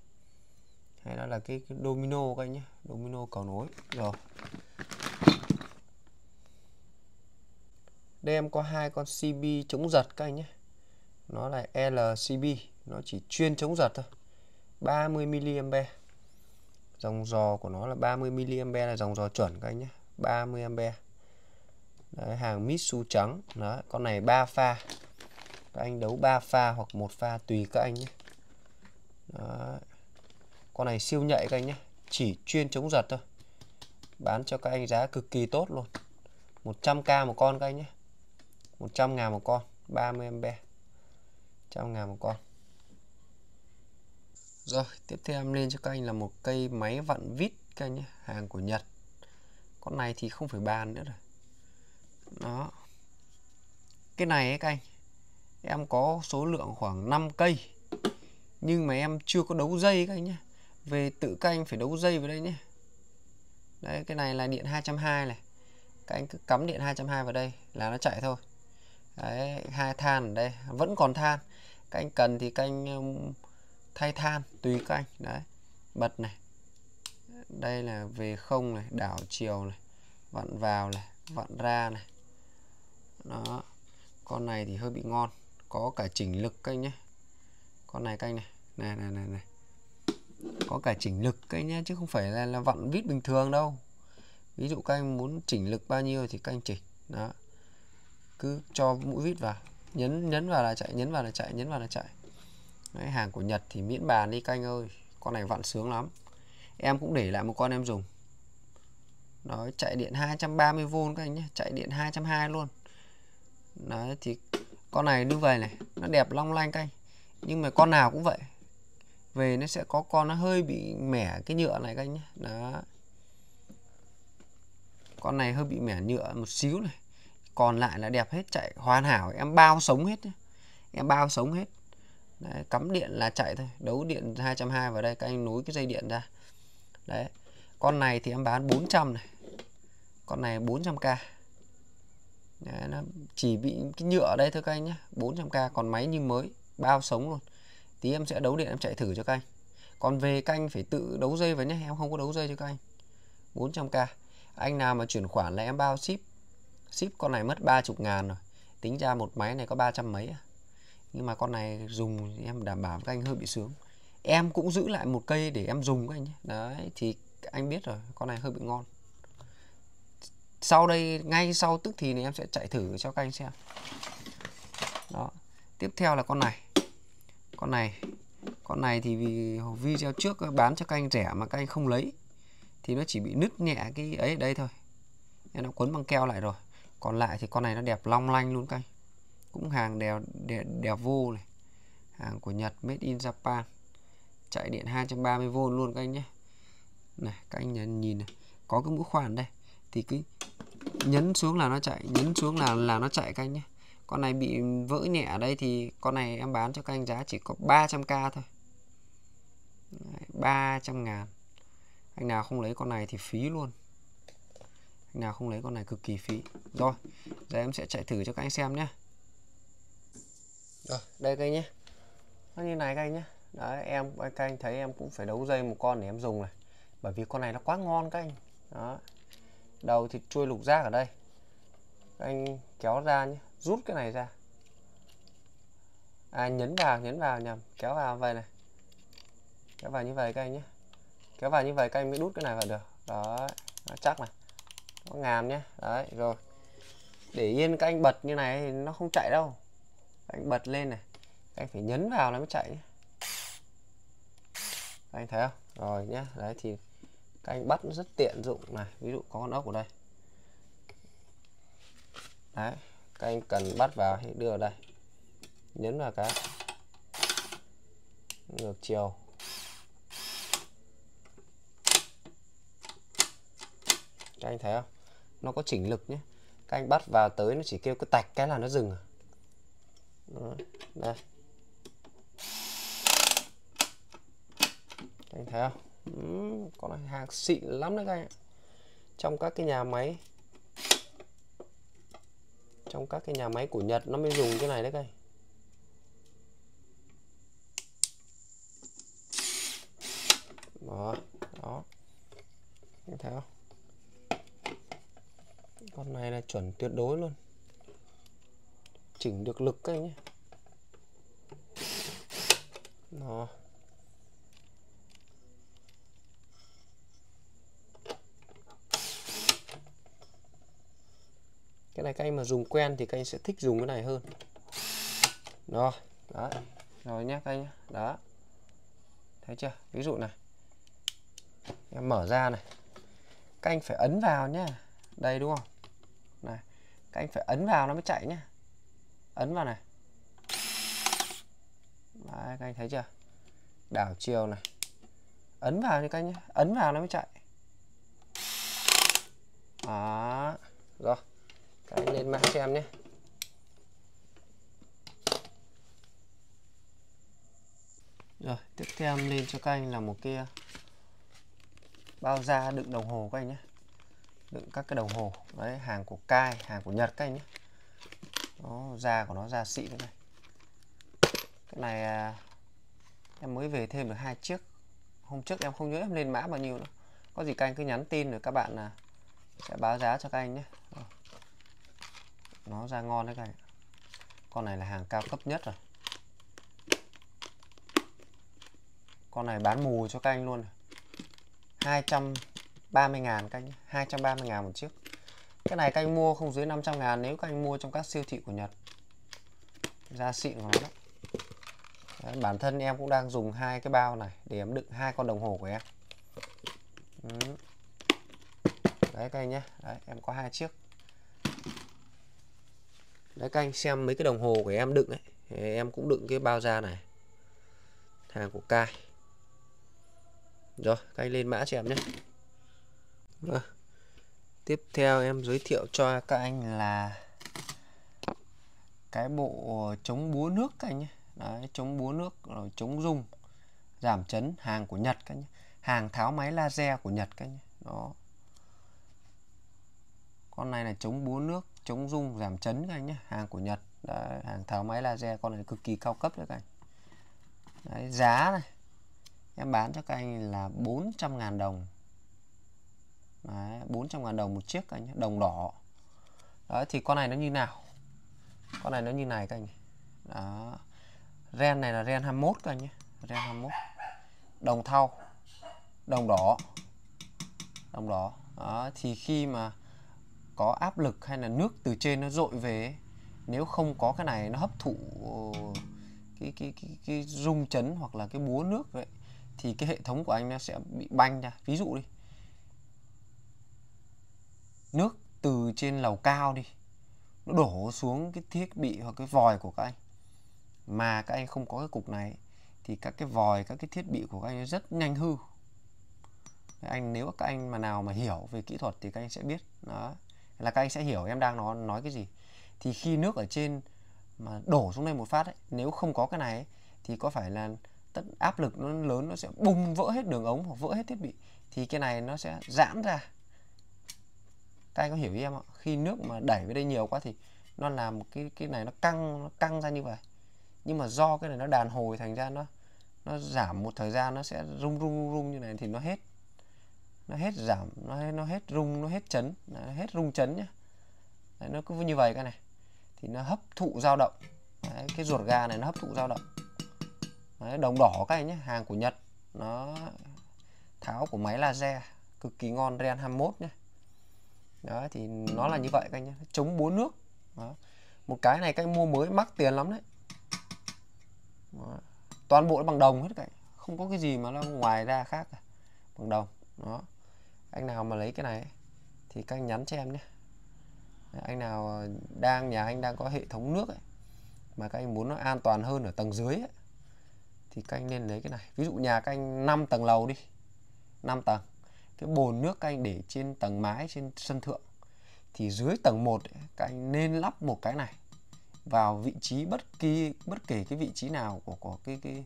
Speaker 1: Hay đó là cái, cái domino các anh nhé domino cầu nối. Rồi. Đây em có hai con CB chống giật các anh nhé. Nó là LCB nó chỉ chuyên chống giật thôi. 30 mA dòng giò của nó là 30 mA là dòng giò chuẩn các anh nhé 30 A Đấy, hàng Mitsu trắng đó con này 3 pha. Các anh đấu 3 pha hoặc một pha tùy các anh nhé. Đó. con này siêu nhạy các anh nhé chỉ chuyên chống giật thôi. Bán cho các anh giá cực kỳ tốt luôn. 100k một con các anh nhé. 100 ngàn một con 30 MB 100 ngàn một con rồi, tiếp theo em lên cho các anh là một cây máy vặn vít các anh nhé, hàng của Nhật. Con này thì không phải bàn nữa rồi. Đó. Cái này ấy các anh, em có số lượng khoảng 5 cây, nhưng mà em chưa có đấu dây các anh nhé. Về tự các anh phải đấu dây vào đây nhé. Đấy, cái này là điện 220 này. Các anh cứ cắm điện 220 vào đây là nó chạy thôi. Đấy, hai than ở đây, vẫn còn than. Các anh cần thì các anh um, thay than tùy các anh đấy. Bật này. Đây là về không này đảo chiều này vặn vào này vặn ra này. Đó. Con này thì hơi bị ngon có cả chỉnh lực kênh nhé. Con này canh này. Này này này này. Có cả chỉnh lực kênh nhé chứ không phải là, là vặn vít bình thường đâu. Ví dụ các anh muốn chỉnh lực bao nhiêu thì các anh chỉnh. Đó. Cứ cho mũi vít vào. Nhấn nhấn vào là chạy nhấn vào là chạy nhấn vào là chạy. Đấy, hàng của Nhật thì miễn bàn đi canh ơi. Con này vặn sướng lắm. Em cũng để lại một con em dùng. Nó chạy điện 230V các anh nhé. Chạy điện 220 luôn. Đấy thì con này như vậy này nó đẹp long lanh canh nhưng mà con nào cũng vậy. Về nó sẽ có con nó hơi bị mẻ cái nhựa này các anh nhé. Đó. Con này hơi bị mẻ nhựa một xíu này. Còn lại là đẹp hết chạy hoàn hảo. Em bao sống hết em bao sống hết đấy, cắm điện là chạy thôi đấu điện 220 vào đây các anh nối cái dây điện ra. Đấy con này thì em bán 400 này. Con này 400k Đấy, nó chỉ bị cái nhựa ở đây thôi các anh nhé 400k còn máy như mới bao sống luôn. Tí em sẽ đấu điện em chạy thử cho các anh. Còn về canh phải tự đấu dây vào nhé em không có đấu dây cho các anh. 400k anh nào mà chuyển khoản là em bao ship. Ship con này mất 30 ngàn rồi tính ra một máy này có 300 mấy à nhưng mà con này dùng em đảm bảo các anh hơi bị sướng. Em cũng giữ lại một cây để em dùng các anh nhé. Đấy, thì anh biết rồi, con này hơi bị ngon. Sau đây, ngay sau tức thì này em sẽ chạy thử cho các anh xem. Đó, tiếp theo là con này. Con này con này thì vì video trước bán cho các anh rẻ mà các anh không lấy, thì nó chỉ bị nứt nhẹ cái ấy, đây thôi. Em nó quấn bằng keo lại rồi. Còn lại thì con này nó đẹp long lanh luôn các anh cũng hàng đèo đèo, đèo vô này. Hàng của Nhật made in Japan. Chạy điện 230V luôn các anh nhé. Này các anh nhìn, nhìn này. Có cái mũi khoan đây. Thì cứ nhấn xuống là nó chạy nhấn xuống là là nó chạy các anh nhé. Con này bị vỡ nhẹ ở đây thì con này em bán cho các anh giá chỉ có 300k thôi. 300 ngàn. Anh nào không lấy con này thì phí luôn. Anh nào không lấy con này cực kỳ phí. Rồi giờ em sẽ chạy thử cho các anh xem nhé rồi đây các anh nhé. Nó như này các anh nhé. Đấy, em, các anh thấy em cũng phải đấu dây một con để em dùng này. Bởi vì con này nó quá ngon các anh. Đó. Đầu thì chui lục giác ở đây. Các anh kéo ra nhé. Rút cái này ra. À nhấn vào nhấn vào nhầm. Kéo vào vậy này. Kéo vào như vậy các anh nhé. Kéo vào như vậy các anh mới đút cái này vào được. Đó, nó chắc này. Nó ngàm nhé. Đấy, rồi. Để yên các anh bật như này thì nó không chạy đâu anh bật lên này. Anh phải nhấn vào nó mới chạy. Các anh thấy không? Rồi nhé đấy thì các anh bắt nó rất tiện dụng này. Ví dụ có con ốc ở đây. Đấy, các anh cần bắt vào thì đưa vào đây. Nhấn vào cái. Ngược chiều. Các anh thấy không? Nó có chỉnh lực nhé các anh bắt vào tới nó chỉ kêu cái tạch cái là nó dừng à. Đó. đây. Anh thấy không? Ừ, con này hàng xịn lắm đấy các anh trong các cái nhà máy. Trong các cái nhà máy của Nhật nó mới dùng cái này đấy các anh. Đó đó. Anh thấy không? Con này là chuẩn tuyệt đối luôn chỉnh được lực các anh nhé. Đó. Cái này các anh mà dùng quen thì các anh sẽ thích dùng cái này hơn. Rồi đó rồi nhé các anh nhé. Đó. Thấy chưa? Ví dụ này. Em mở ra này. Các anh phải ấn vào nhá, đây đúng không? Này. Các anh phải ấn vào nó mới chạy nhá ấn vào này. Đấy, các anh thấy chưa? Đảo chiều này. Ấn vào như các anh nhé. Ấn vào nó mới chạy. Đó. Rồi. Các anh lên mạng xem nhé. Rồi tiếp theo em lên cho các anh là một cái ờ, bao da đựng đồng hồ các anh nhé. Đựng các cái đồng hồ. Đấy hàng của cai hàng của nhật các anh nhé nó da của nó da xịn này. Cái này à, em mới về thêm được hai chiếc. Hôm trước em không nhớ em lên mã bao nhiêu nữa. Có gì các anh cứ nhắn tin rồi các bạn là sẽ báo giá cho các anh nhé. Nó ra ngon đấy các anh con này là hàng cao cấp nhất rồi. Con này bán mù cho các anh luôn 230 ngàn các anh 230 ngàn một chiếc cái này các anh mua không dưới 500 ngàn nếu các anh mua trong các siêu thị của Nhật. Da xịn của nó đó. Đấy, bản thân em cũng đang dùng hai cái bao này để em đựng hai con đồng hồ của em. Ừ. đấy các anh nhé đấy, em có hai chiếc. Đấy các anh xem mấy cái đồng hồ của em đựng ấy. Em cũng đựng cái bao da này. Hàng của cai rồi các anh lên mã cho em nhé vâng tiếp theo em giới thiệu cho các anh là cái bộ chống búa nước các anh nhé. Đấy, chống búa nước rồi chống rung giảm chấn hàng của Nhật các nhé. hàng tháo máy laser của Nhật các nhé. đó. Con này là chống búa nước chống rung giảm chấn các anh nhé hàng của Nhật. Đấy, hàng tháo máy laser con này cực kỳ cao cấp đấy các anh. Đấy, giá này em bán cho các anh là 400 ngàn đồng. Đấy, 400 ngàn đồng một chiếc anh nhé. đồng đỏ. Đấy, thì con này nó như nào? Con này nó như này các anh đó. Ren này là ren 21 các anh nhé. Ren 21 đồng thau. Đồng đỏ. Đồng đỏ. Đó, thì khi mà có áp lực hay là nước từ trên nó dội về nếu không có cái này nó hấp thụ ờ, cái cái cái, cái rung chấn hoặc là cái búa nước vậy thì cái hệ thống của anh nó sẽ bị banh ra ví dụ đi nước từ trên lầu cao đi. Nó đổ xuống cái thiết bị hoặc cái vòi của các anh. Mà các anh không có cái cục này thì các cái vòi các cái thiết bị của các anh rất nhanh hư. Anh nếu các anh mà nào mà hiểu về kỹ thuật thì các anh sẽ biết. Đó là các anh sẽ hiểu em đang nói nói cái gì. Thì khi nước ở trên mà đổ xuống đây một phát ấy, nếu không có cái này ấy, thì có phải là tất áp lực nó lớn nó sẽ bung vỡ hết đường ống hoặc vỡ hết thiết bị. Thì cái này nó sẽ giãn ra các anh có hiểu ý em không? khi nước mà đẩy về đây nhiều quá thì nó làm cái cái này nó căng nó căng ra như vậy. Nhưng mà do cái này nó đàn hồi thành ra nó nó giảm một thời gian nó sẽ rung rung rung như này thì nó hết nó hết giảm nó hết nó hết rung nó hết chấn nó hết rung chấn nhá. Đấy, nó cứ như vậy cái này. Thì nó hấp thụ dao động. Đấy, cái ruột gà này nó hấp thụ dao động. Đấy, đồng đỏ các anh nhé hàng của Nhật nó tháo của máy laser cực kỳ ngon Ren 21 nhé đó thì nó là như vậy các anh nhé. Chống búa nước. Đó. một cái này các anh mua mới mắc tiền lắm đấy. Đó. toàn bộ nó bằng đồng hết cả không có cái gì mà nó ngoài ra khác cả. Bằng đồng. Đó. Anh nào mà lấy cái này thì các anh nhắn cho em nhé. Anh nào đang nhà anh đang có hệ thống nước ấy, mà các anh muốn nó an toàn hơn ở tầng dưới ấy, thì các anh nên lấy cái này. Ví dụ nhà các anh 5 tầng lầu đi. 5 tầng cái bồn nước các anh để trên tầng mái trên sân thượng thì dưới tầng 1 ấy, các anh nên lắp một cái này vào vị trí bất kỳ bất kể cái vị trí nào của của cái cái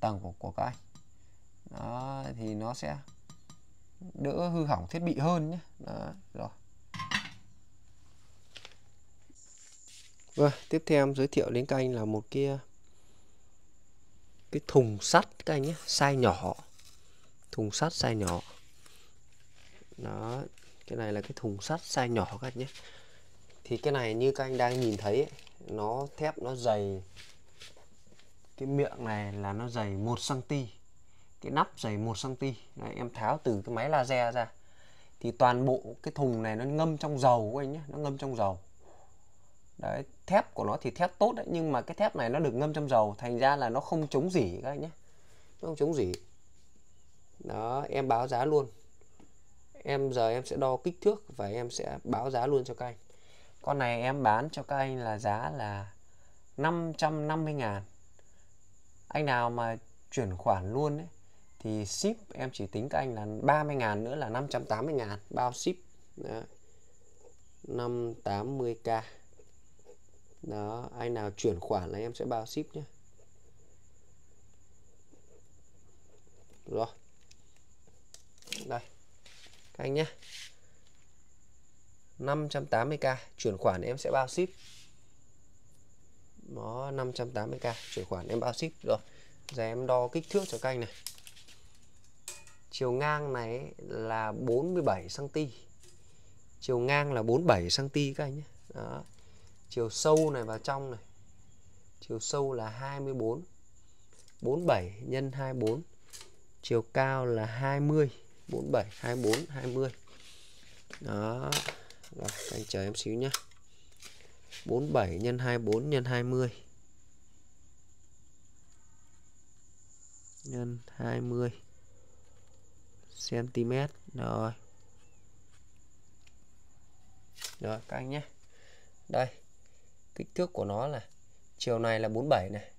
Speaker 1: tầng của của các anh đó thì nó sẽ đỡ hư hỏng thiết bị hơn nhé đó rồi Vâng, tiếp theo em giới thiệu đến các anh là một cái cái thùng sắt các anh nhé, size nhỏ. Thùng sắt size nhỏ. Đó, cái này là cái thùng sắt size nhỏ các anh nhé. Thì cái này như các anh đang nhìn thấy ấy, nó thép nó dày cái miệng này là nó dày 1 cm. Cái nắp dày 1 cm. Đấy, em tháo từ cái máy laser ra. Thì toàn bộ cái thùng này nó ngâm trong dầu các anh nhé, nó ngâm trong dầu đấy thép của nó thì thép tốt đấy nhưng mà cái thép này nó được ngâm trong dầu thành ra là nó không chống dỉ các anh nhé nó không chống dỉ đó em báo giá luôn em giờ em sẽ đo kích thước và em sẽ báo giá luôn cho các anh. Con này em bán cho các anh là giá là 550 ngàn. Anh nào mà chuyển khoản luôn ấy, thì ship em chỉ tính các anh là 30 ngàn nữa là 580 ngàn. Bao ship? Đó. 580k đó anh nào chuyển khoản là em sẽ bao ship nhé rồi. Đây các anh nhé. 580k chuyển khoản em sẽ bao ship. Nó 580k chuyển khoản em bao ship. Rồi, giờ em đo kích thước cho các anh này. Chiều ngang này là 47 cm chiều ngang là 47 cm các anh nhé. Đó. Chiều sâu này vào trong này. Chiều sâu là 24 47 nhân 24 chiều cao là 20 47 24 20 đó, rồi anh chờ em xíu nhé 47 nhân 24 nhân 20 nhân 20 cm rồi. Rồi, các anh nhé đây, kích thước của nó là chiều này là 47 này,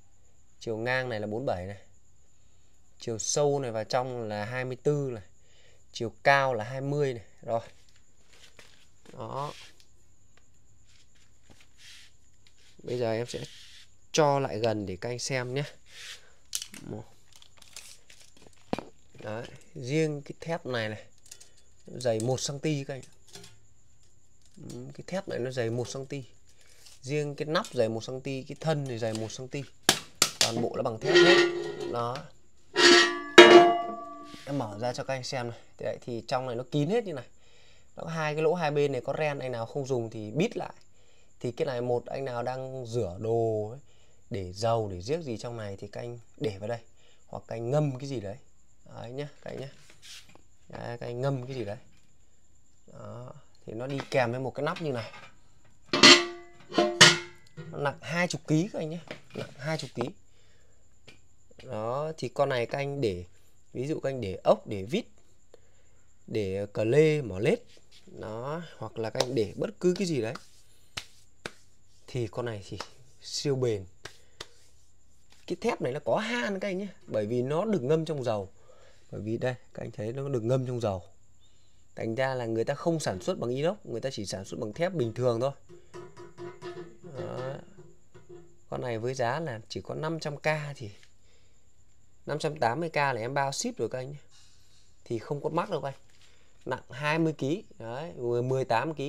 Speaker 1: chiều ngang này là 47 này, chiều sâu này vào trong là 24 này chiều cao là 20 này rồi. Đó. Bây giờ em sẽ cho lại gần để các anh xem nhé. Đấy, riêng cái thép này này dày 1 cm các anh cái thép này nó dày 1 cm riêng cái nắp dày 1 cm cái thân thì dày 1 cm toàn bộ là bằng thép hết. Đó em mở ra cho các anh xem này. Đấy, thì trong này nó kín hết như này. Nó có hai cái lỗ hai bên này có ren anh nào không dùng thì bít lại. Thì cái này một anh nào đang rửa đồ ấy, để dầu để giết gì trong này thì các anh để vào đây. Hoặc các anh ngâm cái gì đấy. Đấy nhá các anh nhá. Đấy, các anh ngâm cái gì đấy. Đó. thì nó đi kèm với một cái nắp như này. Nặng 20 kg các anh nhé nặng 20 kg đó thì con này các anh để ví dụ các anh để ốc, để vít, để cờ lê, mỏ lết nó hoặc là các anh để bất cứ cái gì đấy. Thì con này thì siêu bền. Cái thép này nó có han các anh nhé, bởi vì nó được ngâm trong dầu. Bởi vì đây, các anh thấy nó được ngâm trong dầu. Thành ra là người ta không sản xuất bằng inox, người ta chỉ sản xuất bằng thép bình thường thôi. Đó. con này với giá là chỉ có 500k thì 580k là em bao ship rồi các anh thì không có mắc đâu các anh. Nặng 20 kg đấy 18 kg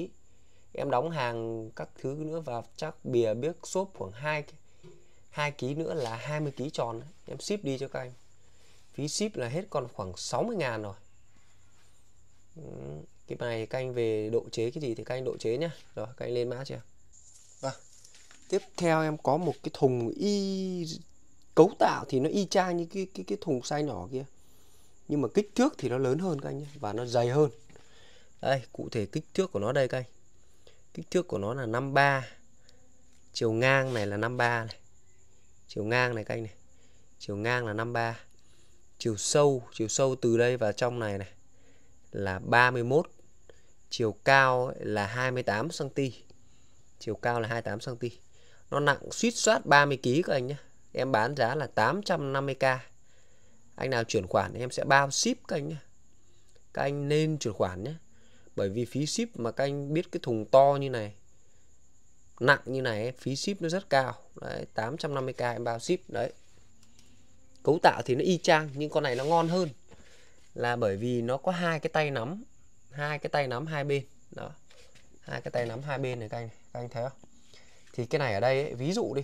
Speaker 1: em đóng hàng các thứ nữa vào chắc bìa biếc xốp khoảng 2 2 kg nữa là 20 kg tròn. Em ship đi cho các anh. Phí ship là hết còn khoảng 60 ngàn rồi. Cái này các anh về độ chế cái gì thì các anh độ chế nhá. Rồi các anh lên mã chưa? Vâng. Tiếp theo em có một cái thùng y cấu tạo thì nó y chang như cái cái cái thùng size nhỏ kia. Nhưng mà kích thước thì nó lớn hơn các anh nhé, và nó dày hơn. Đây, cụ thể kích thước của nó đây các anh. Kích thước của nó là 53 chiều ngang này là 53 này. Chiều ngang này các anh này. Chiều ngang là 53 chiều sâu chiều sâu từ đây vào trong này này là 31 chiều cao là 28 cm chiều cao là 28 cm nó nặng suýt soát 30 kg các anh nhé em bán giá là 850k anh nào chuyển khoản em sẽ bao ship các anh nhé các anh nên chuyển khoản nhé bởi vì phí ship mà các anh biết cái thùng to như này nặng như này phí ship nó rất cao. Đấy 850k em bao ship đấy. Cấu tạo thì nó y chang nhưng con này nó ngon hơn. Là bởi vì nó có hai cái tay nắm hai cái tay nắm hai bên. Đó. Hai cái tay nắm hai bên này các anh các anh thấy không? Thì cái này ở đây ấy, ví dụ đi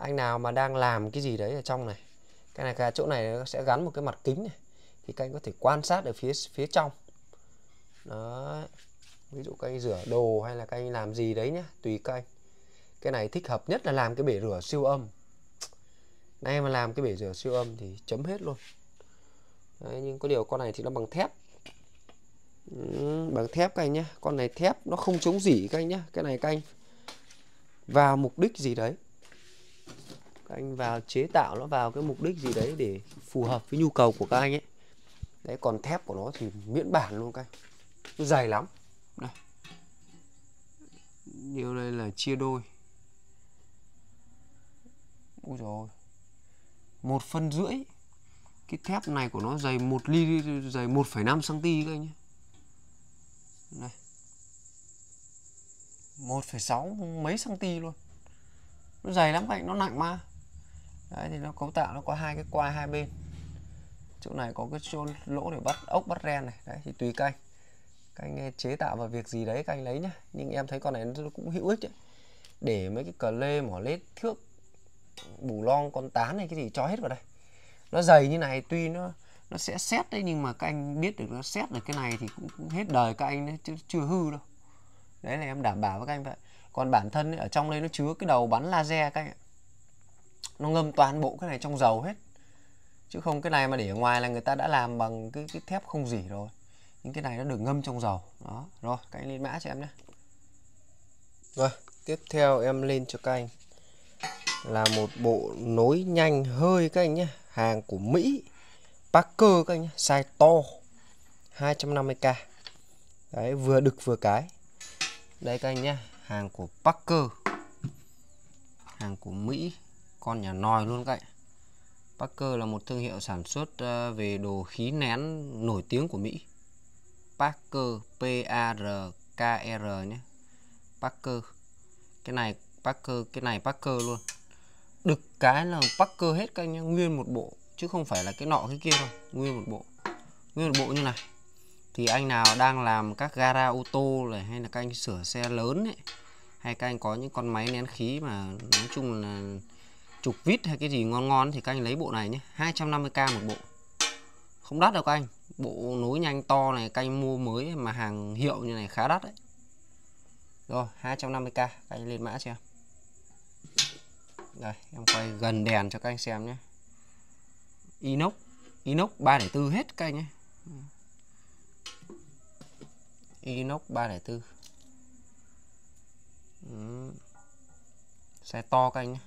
Speaker 1: anh nào mà đang làm cái gì đấy ở trong này cái này cái chỗ này nó sẽ gắn một cái mặt kính này thì các anh có thể quan sát ở phía phía trong. Đó ví dụ các anh rửa đồ hay là các anh làm gì đấy nhá tùy các anh. Cái này thích hợp nhất là làm cái bể rửa siêu âm. Nay mà làm cái bể rửa siêu âm thì chấm hết luôn. Đấy, nhưng có điều con này thì nó bằng thép. Ừ, bằng thép các anh nhé con này thép nó không chống dỉ các anh nhé cái này các anh vào mục đích gì đấy các anh vào chế tạo nó vào cái mục đích gì đấy để phù hợp với nhu cầu của các anh ấy. Đấy còn thép của nó thì miễn bản luôn các anh. Nó dày lắm. Đây điều đây là chia đôi. Ôi. Rồi một phân rưỡi. Cái thép này của nó dày một ly dày 1,5 cm các anh nhé. Này. 1,6 mấy cm luôn. Nó dày lắm các anh nó nặng mà đấy thì nó cấu tạo nó có hai cái quai hai bên. Chỗ này có cái chỗ lỗ để bắt ốc bắt ren này. Đấy thì tùy canh. Canh eh, chế tạo vào việc gì đấy canh lấy nhá. Nhưng em thấy con này nó cũng hữu ích đấy. Để mấy cái cờ lê mỏ lết thước bù lon con tán này cái gì cho hết vào đây. Nó dày như này tuy nó nó sẽ xét đấy nhưng mà các anh biết được nó xét được cái này thì cũng, cũng hết đời các anh đấy chứ chưa hư đâu. Đấy là em đảm bảo với các anh vậy. Còn bản thân ấy, ở trong đây nó chứa cái đầu bắn laser các anh ạ nó ngâm toàn bộ cái này trong dầu hết. Chứ không cái này mà để ở ngoài là người ta đã làm bằng cái, cái thép không dỉ rồi. Những cái này nó được ngâm trong dầu. Đó rồi cái lên mã cho em nhé. Rồi tiếp theo em lên cho các anh. Là một bộ nối nhanh hơi các anh nhé. Hàng của Mỹ. Parker các anh nhé. Size to. 250k đấy vừa đực vừa cái. Đây các anh nhé. Hàng của Parker. Hàng của Mỹ con nhà nòi luôn các Parker là một thương hiệu sản xuất ờ, về đồ khí nén nổi tiếng của Mỹ. Parker, P A R K R nhé. Parker. Cái này, Parker, cái này Parker luôn. Đực cái là Parker hết các anh nhé nguyên một bộ, chứ không phải là cái nọ cái kia đâu, nguyên một bộ. Nguyên một bộ như này. Thì anh nào đang làm các gara ô tô này, hay là các anh sửa xe lớn ấy, hay các anh có những con máy nén khí mà, nói chung là trục vít hay cái gì ngon ngon thì các anh lấy bộ này nhé. 250k một bộ. Không đắt đâu các anh. Bộ nối nhanh to này, các anh mua mới mà hàng hiệu như này khá đắt đấy. Rồi 250k các anh lên mã xem. Đây, em quay gần đèn cho các anh xem nhé. Inox inox 304 hết các anh nhé. Inox 304 ừ. xe to các anh nhé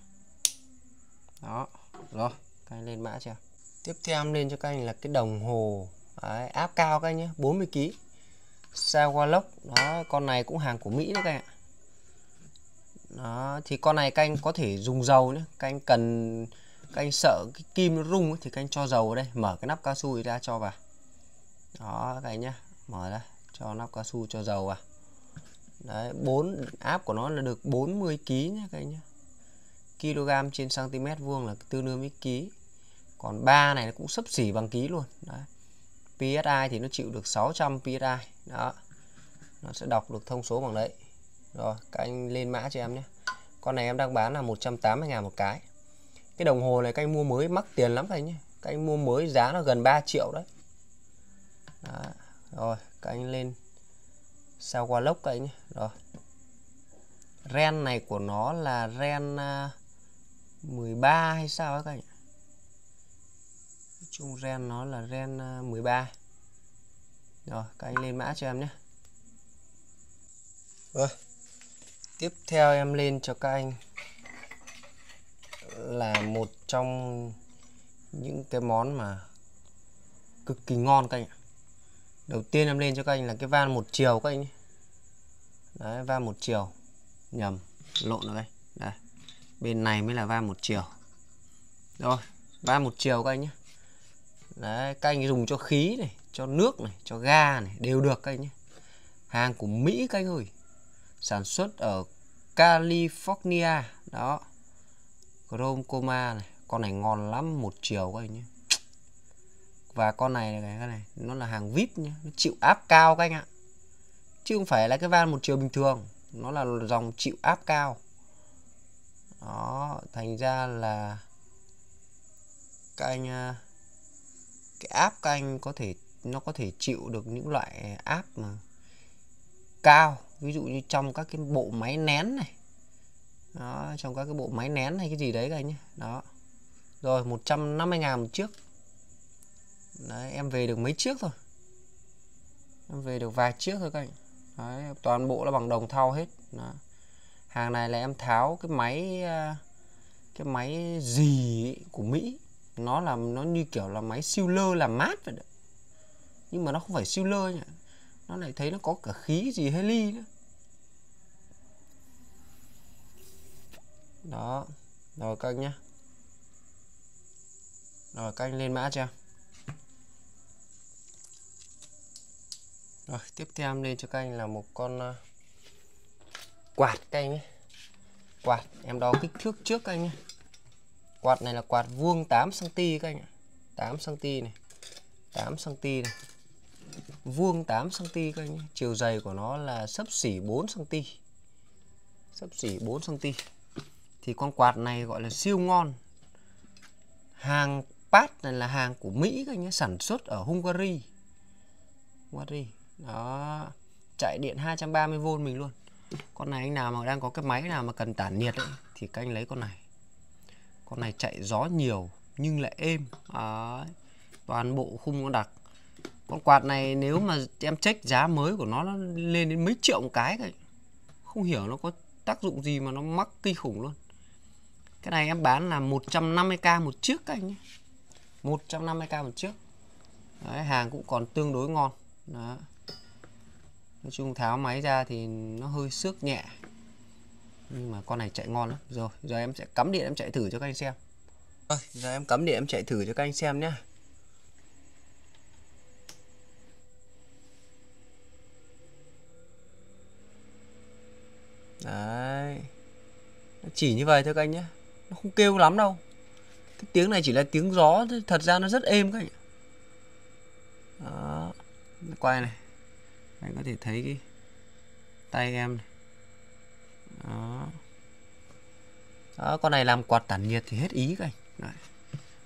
Speaker 1: đó rồi các anh lên mã chưa? Tiếp theo em lên cho các anh là cái đồng hồ Đấy, áp cao các anh nhé 40 kg Sawalok đó con này cũng hàng của Mỹ đấy các anh ạ. Đó thì con này canh có thể dùng dầu nhé. Canh cần canh sợ cái kim nó rung thì canh cho dầu ở đây mở cái nắp cao su ra cho vào. Đó các anh nhá mở ra cho nắp cao su cho dầu vào. Đấy bốn áp của nó là được 40 kg nhé các anh nhé kg trên cm vuông là tương đương với ký. Còn ba này nó cũng sấp xỉ bằng ký luôn. Đấy. PSI thì nó chịu được 600 PSI đó. Nó sẽ đọc được thông số bằng đấy. Rồi, các anh lên mã cho em nhé. Con này em đang bán là 180 ngàn một cái. Cái đồng hồ này các anh mua mới mắc tiền lắm các anh nhé. Các anh mua mới giá nó gần 3 triệu đấy. Đó. rồi, các anh lên sao qua lốc các anh nhé. Rồi. Ren này của nó là ren à, 13 hay sao các anh chung ren nó là ren ờ, 13 rồi, các anh lên mã cho em nhé. Rồi tiếp theo em lên cho các anh là một trong những cái món mà cực kỳ ngon các anh ạ. Đầu tiên em lên cho các anh là cái van một chiều các anh đấy, van một chiều. Nhầm, lộn rồi đây bên này mới là van một chiều. Rồi van một chiều các anh nhé. Đấy, các anh dùng cho khí này, cho nước này, cho ga này, đều được các anh nhé. Hàng của Mỹ các anh ơi. Sản xuất ở California, đó. Chrome Coma này, con này ngon lắm, một chiều các anh nhé. Và con này này, cái này, nó là hàng vip nhé, nó chịu áp cao các anh ạ. Chứ không phải là cái van một chiều bình thường, nó là dòng chịu áp cao đó thành ra là các anh à, cái áp các anh có thể nó có thể chịu được những loại áp mà cao. Ví dụ như trong các cái bộ máy nén này. Đó trong các cái bộ máy nén hay cái gì đấy các anh nhé. Đó. Rồi 150 ngàn một chiếc. Đấy em về được mấy chiếc thôi. Em về được vài chiếc thôi các anh. Đấy, toàn bộ là bằng đồng thau hết. Đó hàng này là em tháo cái máy ờ, cái máy gì của Mỹ. Nó là, nó như kiểu là máy siêu lơ làm mát vậy đó. Nhưng mà nó không phải siêu lơ nhỉ nó lại thấy nó có cả khí gì heli nữa. Đó. Rồi các anh nhé rồi các anh lên mã cho rồi, tiếp theo em lên cho các anh là một con ờ, quạt các anh nhé. Quạt, em đo kích thước trước các anh nhé. Quạt này là quạt vuông 8 cm các anh ạ. 8 cm này. 8 cm này. Vuông 8 cm các anh nhé. chiều dày của nó là sấp xỉ 4 cm sấp xỉ 4 cm thì con quạt này gọi là siêu ngon. Hàng Pat này là hàng của Mỹ các anh nhé, sản xuất ở Hungary. Hungary. Đó. Chạy điện 230V mình luôn con này anh nào mà đang có cái máy nào mà cần tản nhiệt ấy, thì các anh lấy con này. Con này chạy gió nhiều nhưng lại êm. À, toàn bộ khung nó đặc. Con quạt này nếu mà em check giá mới của nó, nó lên đến mấy triệu một cái các không hiểu nó có tác dụng gì mà nó mắc kinh khủng luôn. Cái này em bán là 150k một chiếc các anh nhé. 150k một chiếc. Đấy, hàng cũng còn tương đối ngon. Đó nói chung tháo máy ra thì nó hơi xước nhẹ. Nhưng mà con này chạy ngon lắm. Rồi, giờ em sẽ cắm điện em chạy thử cho các anh xem. Rồi giờ em cắm điện em chạy thử cho các anh xem nhé đấy. Nó chỉ như vậy thôi các anh nhé nó không kêu lắm đâu. Cái tiếng này chỉ là tiếng gió thật ra nó rất êm các anh đó. Quay này anh có thể thấy cái tay em này. Đó. Đó con này làm quạt tản nhiệt thì hết ý các anh. Đấy.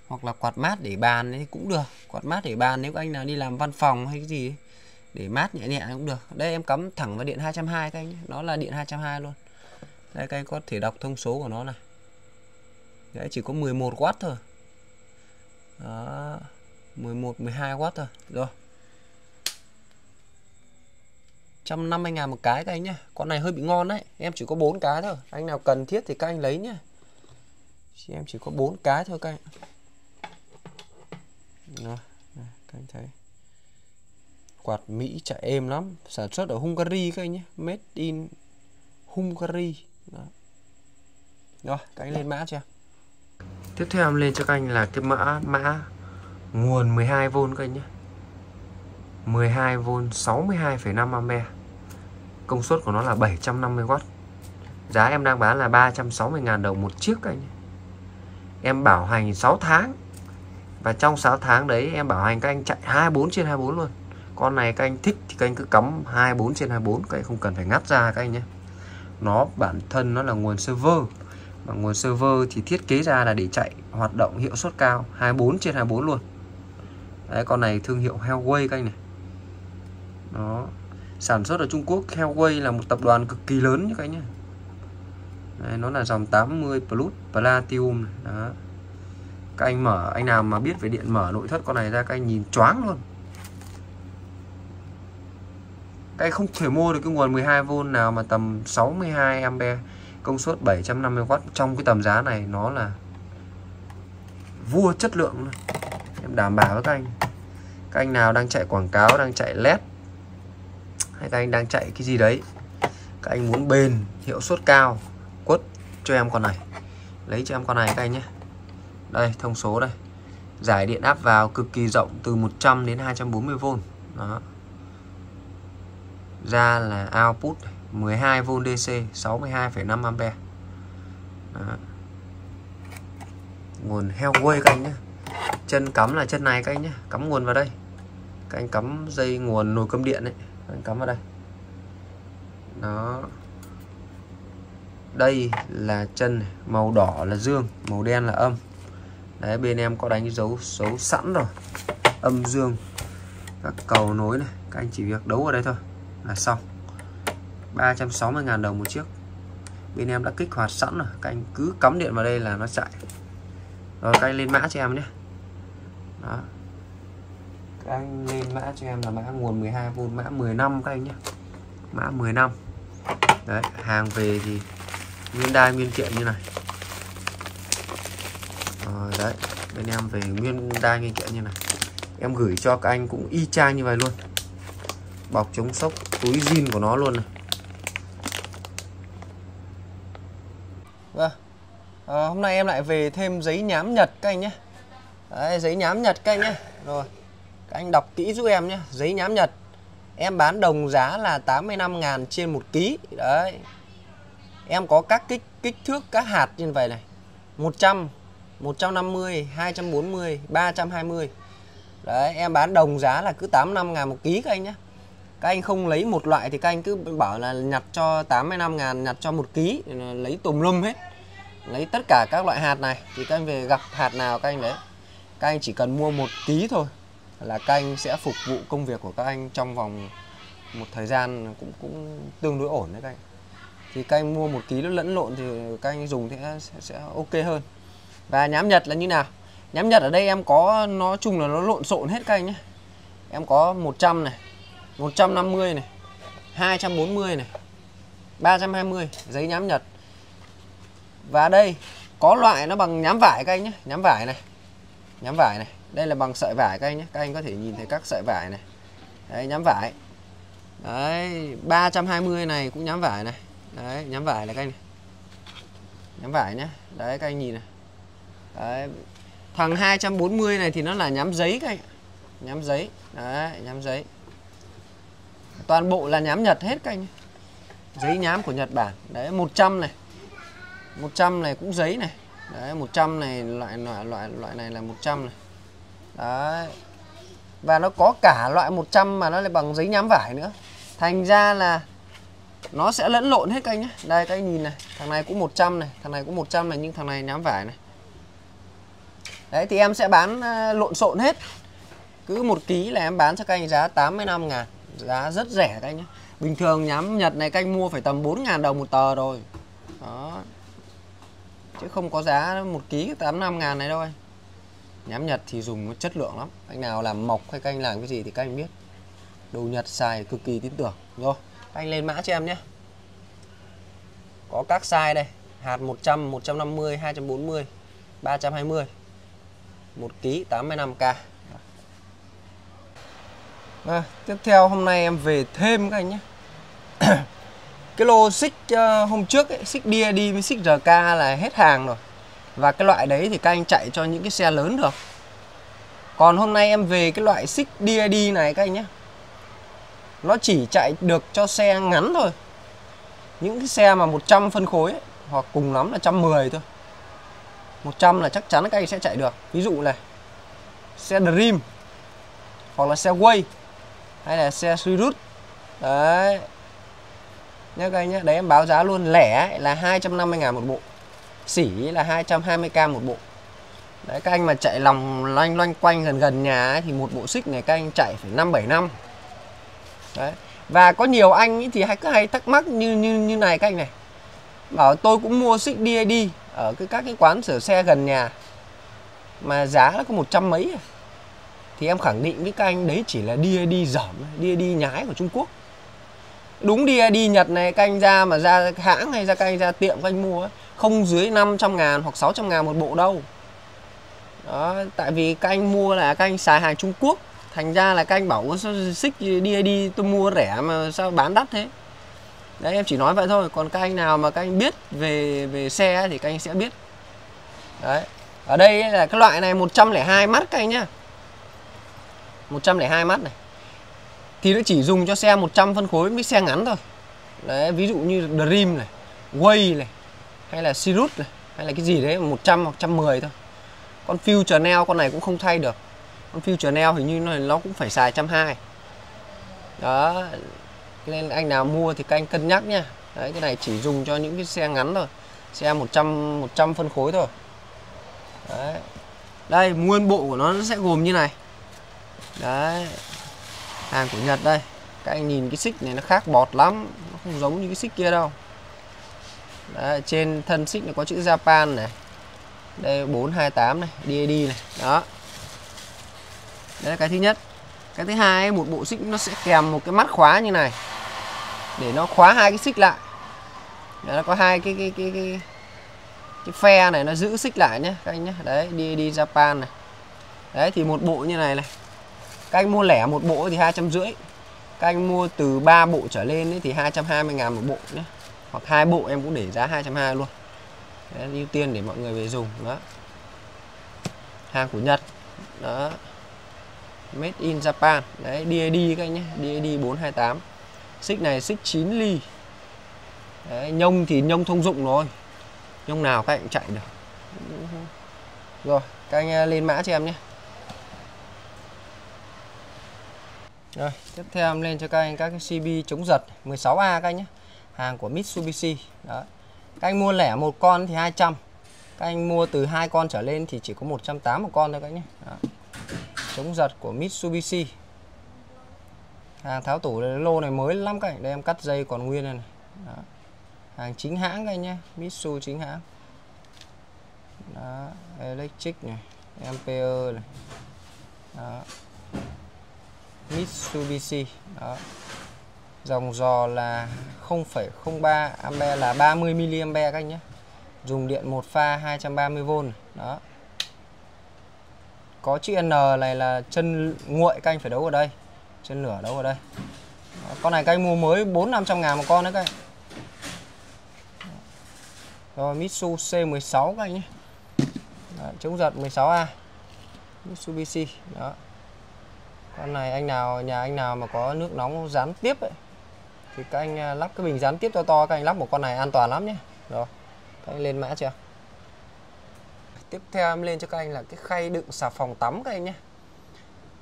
Speaker 1: hoặc là quạt mát để bàn ấy cũng được. Quạt mát để bàn nếu anh nào đi làm văn phòng hay cái gì ấy, để mát nhẹ nhẹ cũng được. Đây em cắm thẳng vào điện 220 các anh nó là điện 220 luôn. Đây các anh có thể đọc thông số của nó này. Đấy chỉ có 11W thôi. Đó. 11 12W thôi. Rồi. 150 ngàn một cái các anh nhá. Con này hơi bị ngon đấy. Em chỉ có 4 cái thôi. Anh nào cần thiết thì các anh lấy nhá. Chị em chỉ có 4 cái thôi các anh. Đó, các anh thấy. Quạt Mỹ chạy êm lắm. Sản xuất ở Hungary các anh nhé Made in Hungary. Đó. rồi các anh lên mã cho tiếp theo em lên cho các anh là cái mã mã nguồn 12V các anh nhé 12V 62,5 A công suất của nó là 750W giá em đang bán là 360.000 đồng một chiếc anh. Em bảo hành 6 tháng. Và trong 6 tháng đấy em bảo hành các anh chạy 24 trên 24 luôn. Con này các anh thích thì các anh cứ cắm 24 trên 24 các anh không cần phải ngắt ra các anh nhé. Nó, bản thân nó là nguồn server. Mà nguồn server thì thiết kế ra là để chạy hoạt động hiệu suất cao 24 trên 24 luôn. Đấy, con này thương hiệu Hellway các anh này. Đó sản xuất ở Trung Quốc Huawei là một tập đoàn cực kỳ lớn các anh nhé. Đấy, nó là dòng 80 Plus Platinum đó. Các anh mở anh nào mà biết về điện mở nội thất con này ra các anh nhìn choáng luôn. Các anh không thể mua được cái nguồn 12V nào mà tầm 62A công suất 750W trong cái tầm giá này nó là vua chất lượng luôn. em đảm bảo với các anh. Các anh nào đang chạy quảng cáo đang chạy led hay các anh đang chạy cái gì đấy? Các anh muốn bền hiệu suất cao quất cho em con này. Lấy cho em con này các anh nhé. Đây thông số đây. Giải điện áp vào cực kỳ rộng từ 100 đến 240V đó. Ra là output 12V DC 62,5A đó. nguồn Hellway các anh nhé. Chân cắm là chân này các anh nhé. Cắm nguồn vào đây. Các anh cắm dây nguồn nồi cơm điện đấy mình anh cắm vào đây. Đó. Đây là chân màu đỏ là dương, màu đen là âm. Đấy, bên em có đánh dấu số sẵn rồi. Âm dương. Các cầu nối này, các anh chỉ việc đấu ở đây thôi là xong. 360.000 đồng một chiếc. Bên em đã kích hoạt sẵn rồi, các anh cứ cắm điện vào đây là nó chạy. Rồi các anh lên mã cho em nhé. Đó đang anh lên mã cho em là mã nguồn 12V mã 15 các anh nhé. Mã 15 đấy hàng về thì nguyên đai nguyên kiện như này. Rồi đấy bên em về nguyên đai nguyên kiện như này. Em gửi cho các anh cũng y chang như vậy luôn. Bọc chống sốc túi zin của nó luôn này. Vâng. À, hôm nay em lại về thêm giấy nhám nhật các anh nhé. Đấy, giấy nhám nhật các anh nhé. Rồi các anh đọc kỹ giúp em nhé. Giấy nhám nhật. Em bán đồng giá là 85 ngàn trên 1 ký. Đấy. Em có các kích kích thước, các hạt như vậy này. 100 150 240 320 đấy, em bán đồng giá là cứ 85 ngàn một ký các anh nhé. Các anh không lấy một loại thì các anh cứ bảo là nhặt cho 85 ngàn nhặt cho một ký, lấy tùm lum hết. Lấy tất cả các loại hạt này thì các anh về gặp hạt nào các anh đấy các anh chỉ cần mua một ký thôi là các anh sẽ phục vụ công việc của các anh trong vòng một thời gian cũng cũng tương đối ổn đấy các anh. Thì các anh mua một ký nó lẫn lộn thì các anh dùng thì sẽ, sẽ ok hơn. Và nhám nhật là như nào? Nhám nhật ở đây em có nói chung là nó lộn xộn hết các anh nhé em có 100 này 150 này 240 này 320 giấy nhám nhật. Và đây có loại nó bằng nhám vải các anh nhé nhám vải này nhám vải này đây là bằng sợi vải các anh nhé. Các anh có thể nhìn thấy các sợi vải này. Đấy, nhám vải. Đấy 320 này cũng nhám vải này. Đấy, nhám vải là các anh này. Nhám vải nhé đấy, các anh nhìn này. Đấy, thằng 240 này thì nó là nhám giấy các anh nhám giấy. Đấy, nhám giấy. Toàn bộ là nhám Nhật hết các anh giấy nhám của Nhật Bản. Đấy 100 này. 100 này cũng giấy này. Đấy 100 này, loại loại loại loại này là 100 này đấy. Và nó có cả loại 100 mà nó lại bằng giấy nhám vải nữa. Thành ra là nó sẽ lẫn lộn hết các anh nhé. Đây, các anh nhìn này. Thằng này cũng 100 này, thằng này cũng 100 này, nhưng thằng này nhám vải này. Đấy, thì em sẽ bán ờ, lộn xộn hết. Cứ một ký là em bán cho các anh giá 85 ngàn. Giá rất rẻ các anh nhé. Bình thường nhám Nhật này các anh mua phải tầm 4 ngàn đồng một tờ rồi. Đó. Chứ không có giá một ký 85 ngàn này đâu anh nhám Nhật thì dùng nó chất lượng lắm. Anh nào làm mộc hay canh làm cái gì thì các anh biết. Đồ Nhật xài cực kỳ tin tưởng. Rồi anh lên mã cho em nhé. Có các size đây hạt 100 150 240 320 1 kg 85k à, tiếp theo hôm nay em về thêm các anh nhé. Cái lô xích uh, hôm trước ấy, xích DAD với xích RK là hết hàng rồi và cái loại đấy thì các anh chạy cho những cái xe lớn được. Còn hôm nay em về cái loại xích DID này các anh nhé. Nó chỉ chạy được cho xe ngắn thôi. Những cái xe mà 100 phân khối ấy, hoặc cùng lắm là 110 thôi. 100 là chắc chắn các anh sẽ chạy được. Ví dụ này xe Dream hoặc là xe Way hay là xe Sirius đấy. Nhớ các anh nhé đấy em báo giá luôn lẻ là 250 ngàn một bộ sỉ là 220k một bộ. Đấy các anh mà chạy lòng loanh loanh quanh gần gần nhà ấy, thì một bộ xích này các anh chạy phải năm bảy năm. Đấy và có nhiều anh ấy thì hay cứ hay thắc mắc như như như này các anh này. Bảo tôi cũng mua xích DID ở cái các cái quán sửa xe gần nhà mà giá nó có một trăm mấy à. thì em khẳng định với các anh đấy chỉ là DID dởm DID nhái của Trung Quốc. Đúng DID Nhật này các anh ra mà ra hãng hay ra các anh ra tiệm các anh mua ấy, không dưới 500 ngàn hoặc 600 ngàn một bộ đâu. Đó, tại vì các anh mua là các anh xài hàng Trung Quốc, thành ra là các anh bảo sao xích đi tôi mua rẻ mà sao bán đắt thế? Đấy, em chỉ nói vậy thôi, còn các anh nào mà các anh biết về về xe thì các anh sẽ biết. Đấy, ở đây là cái loại này 102 mắt các anh nhá. 102 mắt này. Thì nó chỉ dùng cho xe 100 phân khối với xe ngắn thôi. Đấy, ví dụ như Dream này, Way này hay là Sirius này hay là cái gì đấy 100 hoặc 110 thôi. Con Future Neo con này cũng không thay được. Con Future Neo hình như nó nó cũng phải xài 120 đó nên anh nào mua thì các anh cân nhắc nha đấy cái này chỉ dùng cho những cái xe ngắn thôi. Xe 100 100 phân khối thôi. Đấy. Đây nguyên bộ của nó, nó sẽ gồm như này. Đấy. Hàng của Nhật đây. Các anh nhìn cái xích này nó khác bọt lắm. Nó không giống như cái xích kia đâu đấy, trên thân xích nó có chữ Japan này. Đây 428 này DAD này. Đó. Đấy là cái thứ nhất. Cái thứ hai một bộ xích nó sẽ kèm một cái mắt khóa như này. Để nó khóa hai cái xích lại. Đấy, nó có hai cái cái cái cái cái phe này nó giữ xích lại nhé các anh nhé. Đấy DAD Japan này. Đấy thì một bộ như này này. Các anh mua lẻ một bộ thì hai trăm rưỡi. Các anh mua từ 3 bộ trở lên ấy thì 220 ngàn một bộ nhé hoặc hai bộ em cũng để giá 220 luôn. Đấy, ưu tiên để mọi người về dùng đó. Hàng của Nhật đó. Made in Japan đấy DAD các anh nhé DAD 428 xích này xích 9 ly. Đấy, nhông thì nhông thông dụng rồi. Nhông nào các anh chạy được. Rồi các anh à, lên mã cho em nhé. Rồi, tiếp theo em lên cho các anh các cái CB chống giật 16A các anh nhé. Hàng của Mitsubishi. Đó. Các anh mua lẻ một con thì 200. Các anh mua từ hai con trở lên thì chỉ có 180 một con thôi các anh nhé. Đó. Chống giật của Mitsubishi. Hàng tháo tủ lô này mới lắm các anh. Đây em cắt dây còn nguyên này. này. Đó. Hàng chính hãng các anh nhé. Mitsu chính hãng. Đó, electric này, Ampere này. Đó. Mitsubishi đó dòng dò là 0,03 ampe là 30 mA các anh nhé. Dùng điện một pha 230V đó. Có chữ N này là chân nguội các anh phải đấu ở đây. Chân lửa đấu ở đây. Đó. con này các anh mua mới 4 500 ngàn một con đấy các anh. Rồi Mitsu C16 các anh nhé. Đó, chống giật 16A Mitsubishi. Đó. Con này anh nào nhà anh nào mà có nước nóng rán tiếp ấy thì các anh à, lắp cái bình gián tiếp to to, các anh lắp một con này an toàn lắm nhé. Rồi, các anh lên mã chưa? Tiếp theo em lên cho các anh là cái khay đựng xà phòng tắm các anh nhé.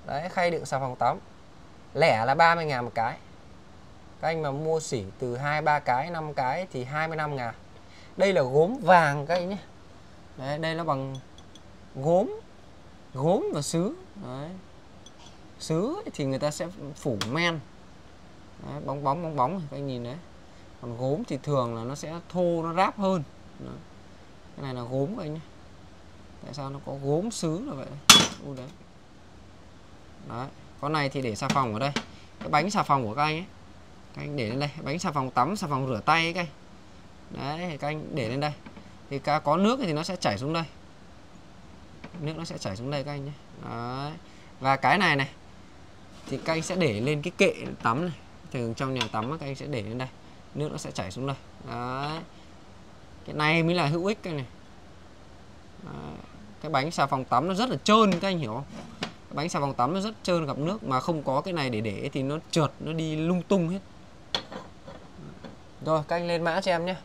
Speaker 1: Đấy, khay đựng xà phòng tắm. Lẻ là 30 ngàn một cái. Các anh mà mua xỉ từ 2 3 cái 5 cái thì 25 ngàn. Đây là gốm vàng các anh nhé. Đấy, đây nó bằng gốm gốm và sứ. Đấy. Sứ thì người ta sẽ phủ men đấy, bóng bóng bóng bóng các anh nhìn đấy. Còn gốm thì thường là nó sẽ thô nó ráp hơn. Đó. cái này là gốm các anh nhé tại sao nó có gốm sứ là vậy? U đấy. Đấy con này thì để xà phòng ở đây. Cái bánh xà phòng của các anh ấy. Các anh để lên đây. Bánh xà phòng tắm xà phòng rửa tay ấy các anh. Đấy các anh để lên đây. Thì có nước thì nó sẽ chảy xuống đây. Nước nó sẽ chảy xuống đây các anh nhé đấy. Và cái này này thì các anh sẽ để lên cái kệ tắm này thường trong nhà tắm các anh sẽ để lên đây. Nước nó sẽ chảy xuống đây. Đấy. Cái này mới là hữu ích cái này. Đấy. cái bánh xà phòng tắm nó rất là trơn, các anh hiểu không? Cái bánh xà phòng tắm nó rất trơn, gặp nước mà không có cái này để để thì nó trượt, nó đi lung tung hết. Rồi, các anh lên mã cho em nhé.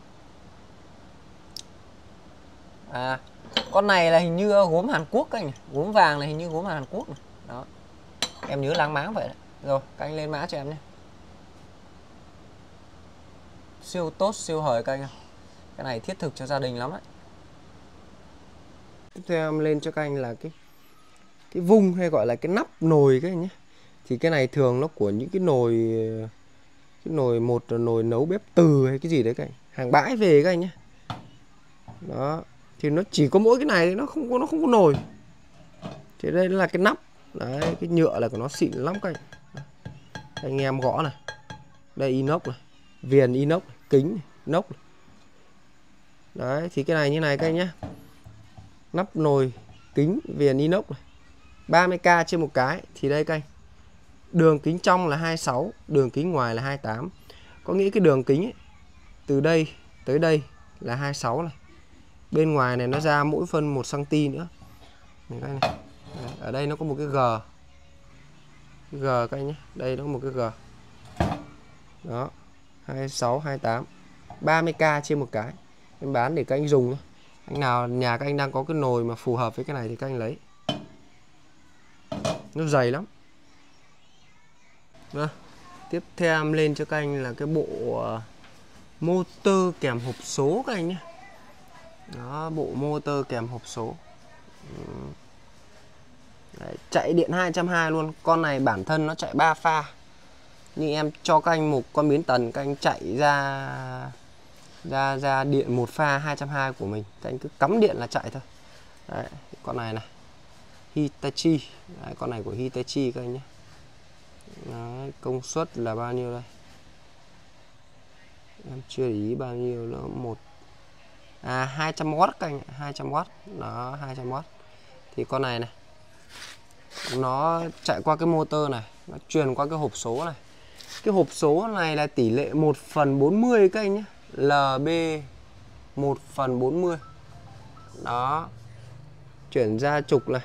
Speaker 1: À con này là hình như gốm Hàn Quốc các anh gốm vàng là hình như gốm Hàn Quốc này. đó. Em nhớ láng máng vậy đấy. rồi, các anh lên mã cho em nhé siêu tốt siêu hời các anh cái này thiết thực cho gia đình lắm đấy. Tiếp theo em lên cho các anh là cái cái vung hay gọi là cái nắp nồi các anh nhé. Thì cái này thường nó của những cái nồi cái nồi một là nồi nấu bếp từ hay cái gì đấy các anh hàng bãi về các anh nhé. Đó thì nó chỉ có mỗi cái này nó không có nó không có nồi. Thì đây là cái nắp. Đấy cái nhựa là của nó xịn lắm các anh. Anh em gõ này. Đây inox này viền inox này, kính nóc đấy thì cái này như này các anh nhé nắp nồi kính viền inox này. 30k trên một cái. Thì đây các anh đường kính trong là 26 đường kính ngoài là 28 có nghĩa cái đường kính ấy, từ đây tới đây là 26 này. Bên ngoài này nó ra mỗi phân 1 cm nữa. Này, này. Đấy, ở đây nó có một cái G. G các anh nhé đây nó có một cái G. Đó. 26 28 30k trên một cái. Em bán để các anh dùng anh nào nhà các anh đang có cái nồi mà phù hợp với cái này thì các anh lấy. Nó dày lắm. Đó. tiếp theo em lên cho các anh là cái bộ ờ, motor kèm hộp số các anh nhé đó bộ motor kèm hộp số. Đấy, chạy điện 220 luôn. Con này bản thân nó chạy 3 pha nhưng em cho các anh một con biến tần các anh chạy ra ra ra điện một pha 220 của mình. Các anh cứ cắm điện là chạy thôi. Đấy, con này này. Hitachi. Đấy, con này của Hitachi các anh nhé. Đấy, công suất là bao nhiêu đây? Em chưa để ý bao nhiêu nó một. À 200W các anh 200W đó 200W thì con này này. Nó chạy qua cái motor này nó truyền qua cái hộp số này cái hộp số này là tỷ lệ 1 phần 40 các anh nhé. LB 1 phần 40 đó. Chuyển ra trục này.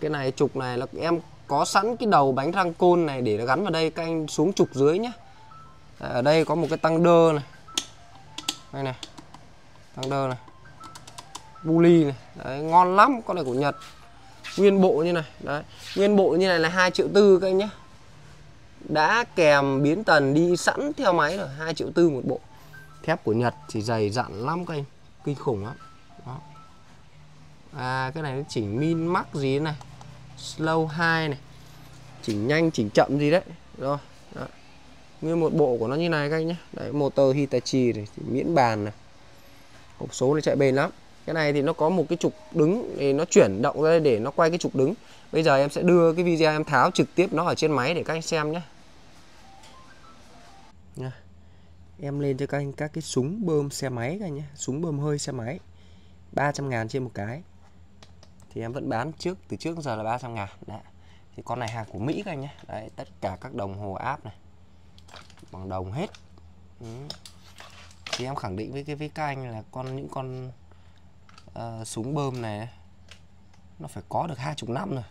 Speaker 1: Cái này trục này là em có sẵn cái đầu bánh răng côn này để nó gắn vào đây các anh xuống trục dưới nhé. Ở đây có một cái tăng đơ này. Đây này. Tăng đơ này. Buli này. Đấy, ngon lắm con này của Nhật. Nguyên bộ như này. Đấy nguyên bộ như này là 2 triệu tư các anh nhé đã kèm biến tần đi sẵn theo máy rồi 2 triệu tư một bộ. Thép của Nhật thì dày dặn lắm các anh, kinh khủng lắm. Đó. À cái này nó chỉnh min mắc gì này? Slow 2 này. Chỉnh nhanh, chỉnh chậm gì đấy. Rồi, đó. nguyên một bộ của nó như này các anh nhé. Đấy, motor Hitachi này miễn bàn này. Hộp số này chạy bền lắm. Cái này thì nó có một cái trục đứng, thì nó chuyển động ra để nó quay cái trục đứng. Bây giờ em sẽ đưa cái video em tháo trực tiếp nó ở trên máy để các anh xem nhé. Em lên cho các anh các cái súng bơm xe máy các anh nhé. Súng bơm hơi xe máy. 300 ngàn trên một cái. Thì em vẫn bán trước từ trước giờ là 300 ngàn. Đấy. thì con này hàng của Mỹ các anh nhé. Đấy, tất cả các đồng hồ áp này. Bằng đồng hết. Ừ. thì em khẳng định với cái với các anh là con những con uh, súng bơm này nó phải có được hai chục năm rồi.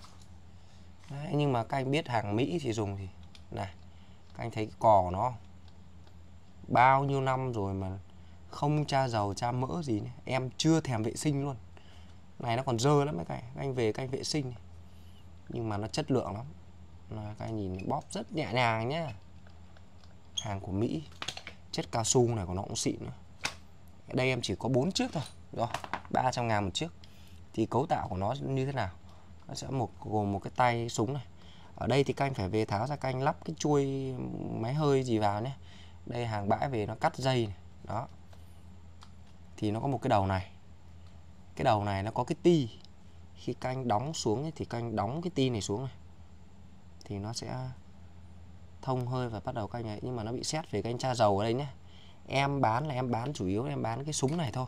Speaker 1: Đấy, nhưng mà các anh biết hàng Mỹ thì dùng thì này các anh thấy cái cò của nó không? Bao nhiêu năm rồi mà không tra dầu tra mỡ gì nữa. em chưa thèm vệ sinh luôn. Này, nó còn dơ lắm mấy cái các anh về, các anh vệ sinh nhưng mà nó chất lượng lắm. Các anh nhìn bóp rất nhẹ nhàng nhé hàng của Mỹ. Chất cao su này của nó cũng xịn nữa. Đây em chỉ có bốn chiếc thôi. Rồi 300 ngàn một chiếc. Thì cấu tạo của nó như thế nào? Nó sẽ một, gồm một cái tay súng này. Ở đây thì canh phải về tháo ra canh lắp cái chuôi máy hơi gì vào nhé đây, hàng bãi về nó cắt dây này. đó. Thì nó có một cái đầu này. Cái đầu này nó có cái ti. Khi canh đóng xuống thì canh đóng cái ti này xuống này. Thì nó sẽ thông hơi và bắt đầu canh ấy. Nhưng mà nó bị xét về canh tra dầu ở đây nhé. Em bán là em bán, chủ yếu em bán cái súng này thôi.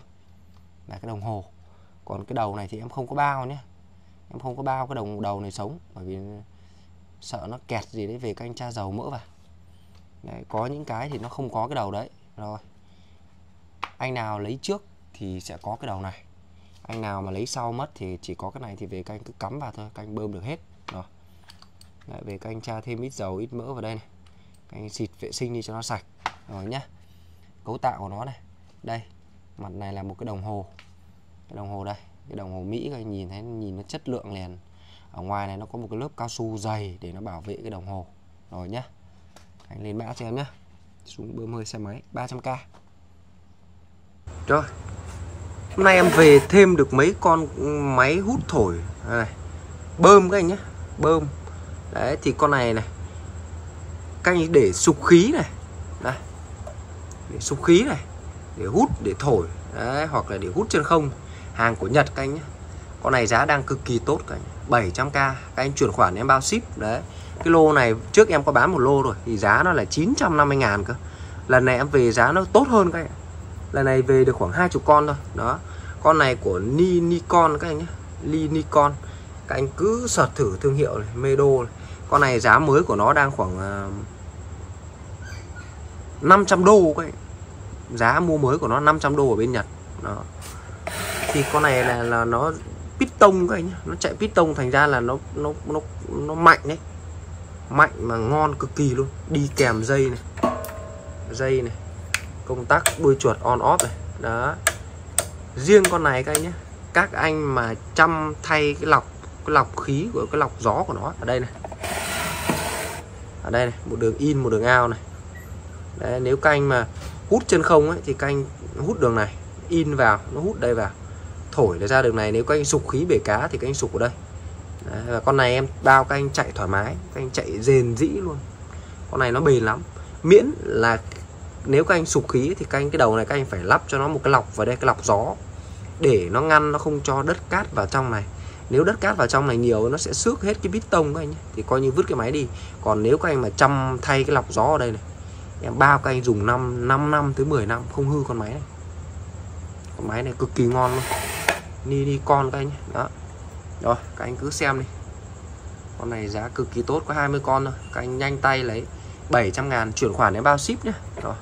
Speaker 1: Là cái đồng hồ. Còn cái đầu này thì em không có bao nhé. Em không có bao cái đồng đầu này sống. Bởi vì sợ nó kẹt gì đấy về canh tra dầu mỡ vào đấy, có những cái thì nó không có cái đầu đấy. Rồi. Anh nào lấy trước thì sẽ có cái đầu này. Anh nào mà lấy sau mất thì chỉ có cái này thì về canh cứ cắm vào thôi canh bơm được hết. Rồi. Đấy, về canh tra thêm ít dầu ít mỡ vào đây này. Canh xịt vệ sinh đi cho nó sạch. Rồi nhá. Cấu tạo của nó này. Đây mặt này là một cái đồng hồ. Cái đồng hồ đây cái đồng hồ Mỹ các anh nhìn thấy nhìn nó chất lượng liền. Ở ngoài này nó có một cái lớp cao su dày để nó bảo vệ cái đồng hồ. Rồi nhá anh lên mã cho em nhá. Súng bơm hơi xe máy 300k rồi hôm nay em về thêm được mấy con máy hút thổi. Này. Bơm các anh nhé bơm. Đấy, thì con này này. Các anh để sục khí này. Đây. Để sục khí này. Để hút, để thổi. Đấy, hoặc là để hút trên không. Hàng của Nhật các anh nhé con này giá đang cực kỳ tốt các anh. 700k các anh chuyển khoản em bao ship. Đấy cái lô này trước em có bán một lô rồi thì giá nó là 950 ngàn cơ. Lần này em về giá nó tốt hơn các anh lần này về được khoảng hai chục con thôi. Đó. Con này của Ni Nikon các anh nhé. Li Nikon. Các anh cứ search thử thương hiệu này Medo này. con này giá mới của nó đang khoảng à, uh, 500 đô các anh giá mua mới của nó 500 đô ở bên Nhật. Đó. Thì con này là là nó piston các anh nhé. Nó chạy piston thành ra là nó nó nó nó mạnh đấy mạnh mà ngon cực kỳ luôn. Đi kèm dây này dây này công tắc đuôi chuột on off này. Đó. Riêng con này các anh nhé các anh mà chăm thay cái lọc cái lọc khí của cái lọc gió của nó ở đây này. Ở đây này một đường in một đường ao này. Đấy, nếu canh mà hút chân không ấy, thì canh hút đường này in vào nó hút đây vào thổi nó ra đường này. Nếu các anh sục khí bể cá thì các anh sục ở đây. Đấy, và con này em bao các anh chạy thoải mái các anh chạy rền dĩ luôn. Con này nó bền lắm. Miễn là nếu các anh sụp khí thì các anh cái đầu này các anh phải lắp cho nó một cái lọc vào đây cái lọc gió. Để nó ngăn nó không cho đất cát vào trong này. Nếu đất cát vào trong này nhiều nó sẽ xước hết cái bít tông các anh nhé. Thì coi như vứt cái máy đi. Còn nếu các anh mà chăm thay cái lọc gió ở đây này em bao các anh dùng 5 5 năm tới 10 năm không hư con máy này. Con máy này cực kỳ ngon luôn. Ni ni con các anh nhé. Đó rồi các anh cứ xem đi. Con này giá cực kỳ tốt có 20 con thôi. Các anh nhanh tay lấy 700 ngàn chuyển khoản đến bao ship nhé rồi.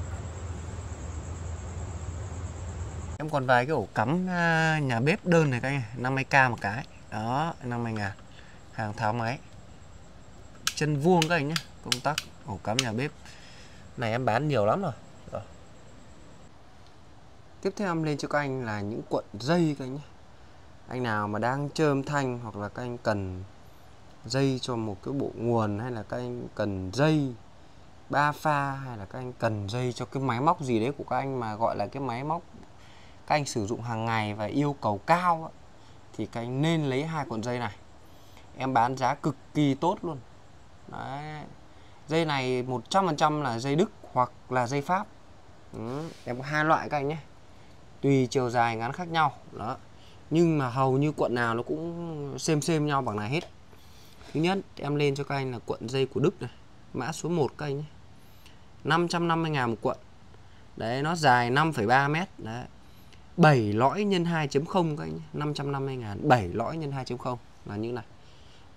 Speaker 1: Em còn vài cái ổ cắm à, nhà bếp đơn này các anh 50k một cái. Đó 50 ngàn. Hàng tháo máy. Chân vuông các anh nhé công tắc. Ổ cắm nhà bếp. Này em bán nhiều lắm rồi. rồi. Tiếp theo em lên cho các anh là những cuộn dây các anh nhé anh nào mà đang chơm thanh hoặc là các anh cần dây cho một cái bộ nguồn hay là các anh cần dây ba pha hay là các anh cần dây cho cái máy móc gì đấy của các anh mà gọi là cái máy móc các anh sử dụng hàng ngày và yêu cầu cao thì các anh nên lấy hai cuộn dây này. Em bán giá cực kỳ tốt luôn. Đấy. dây này 100% là dây Đức hoặc là dây Pháp. Ừ. em có hai loại các anh nhé. Tùy chiều dài ngắn khác nhau. Đó nhưng mà hầu như quận nào nó cũng xem xem nhau bằng này hết. Thứ nhất em lên cho các anh là quận dây của Đức này mã số 1 các anh nhé. 550 ngàn một quận. Đấy nó dài 5,3 mét. Đấy. 7 lõi nhân 2.0 các anh nhé. 550 ngàn 7 lõi nhân 2.0 là như này.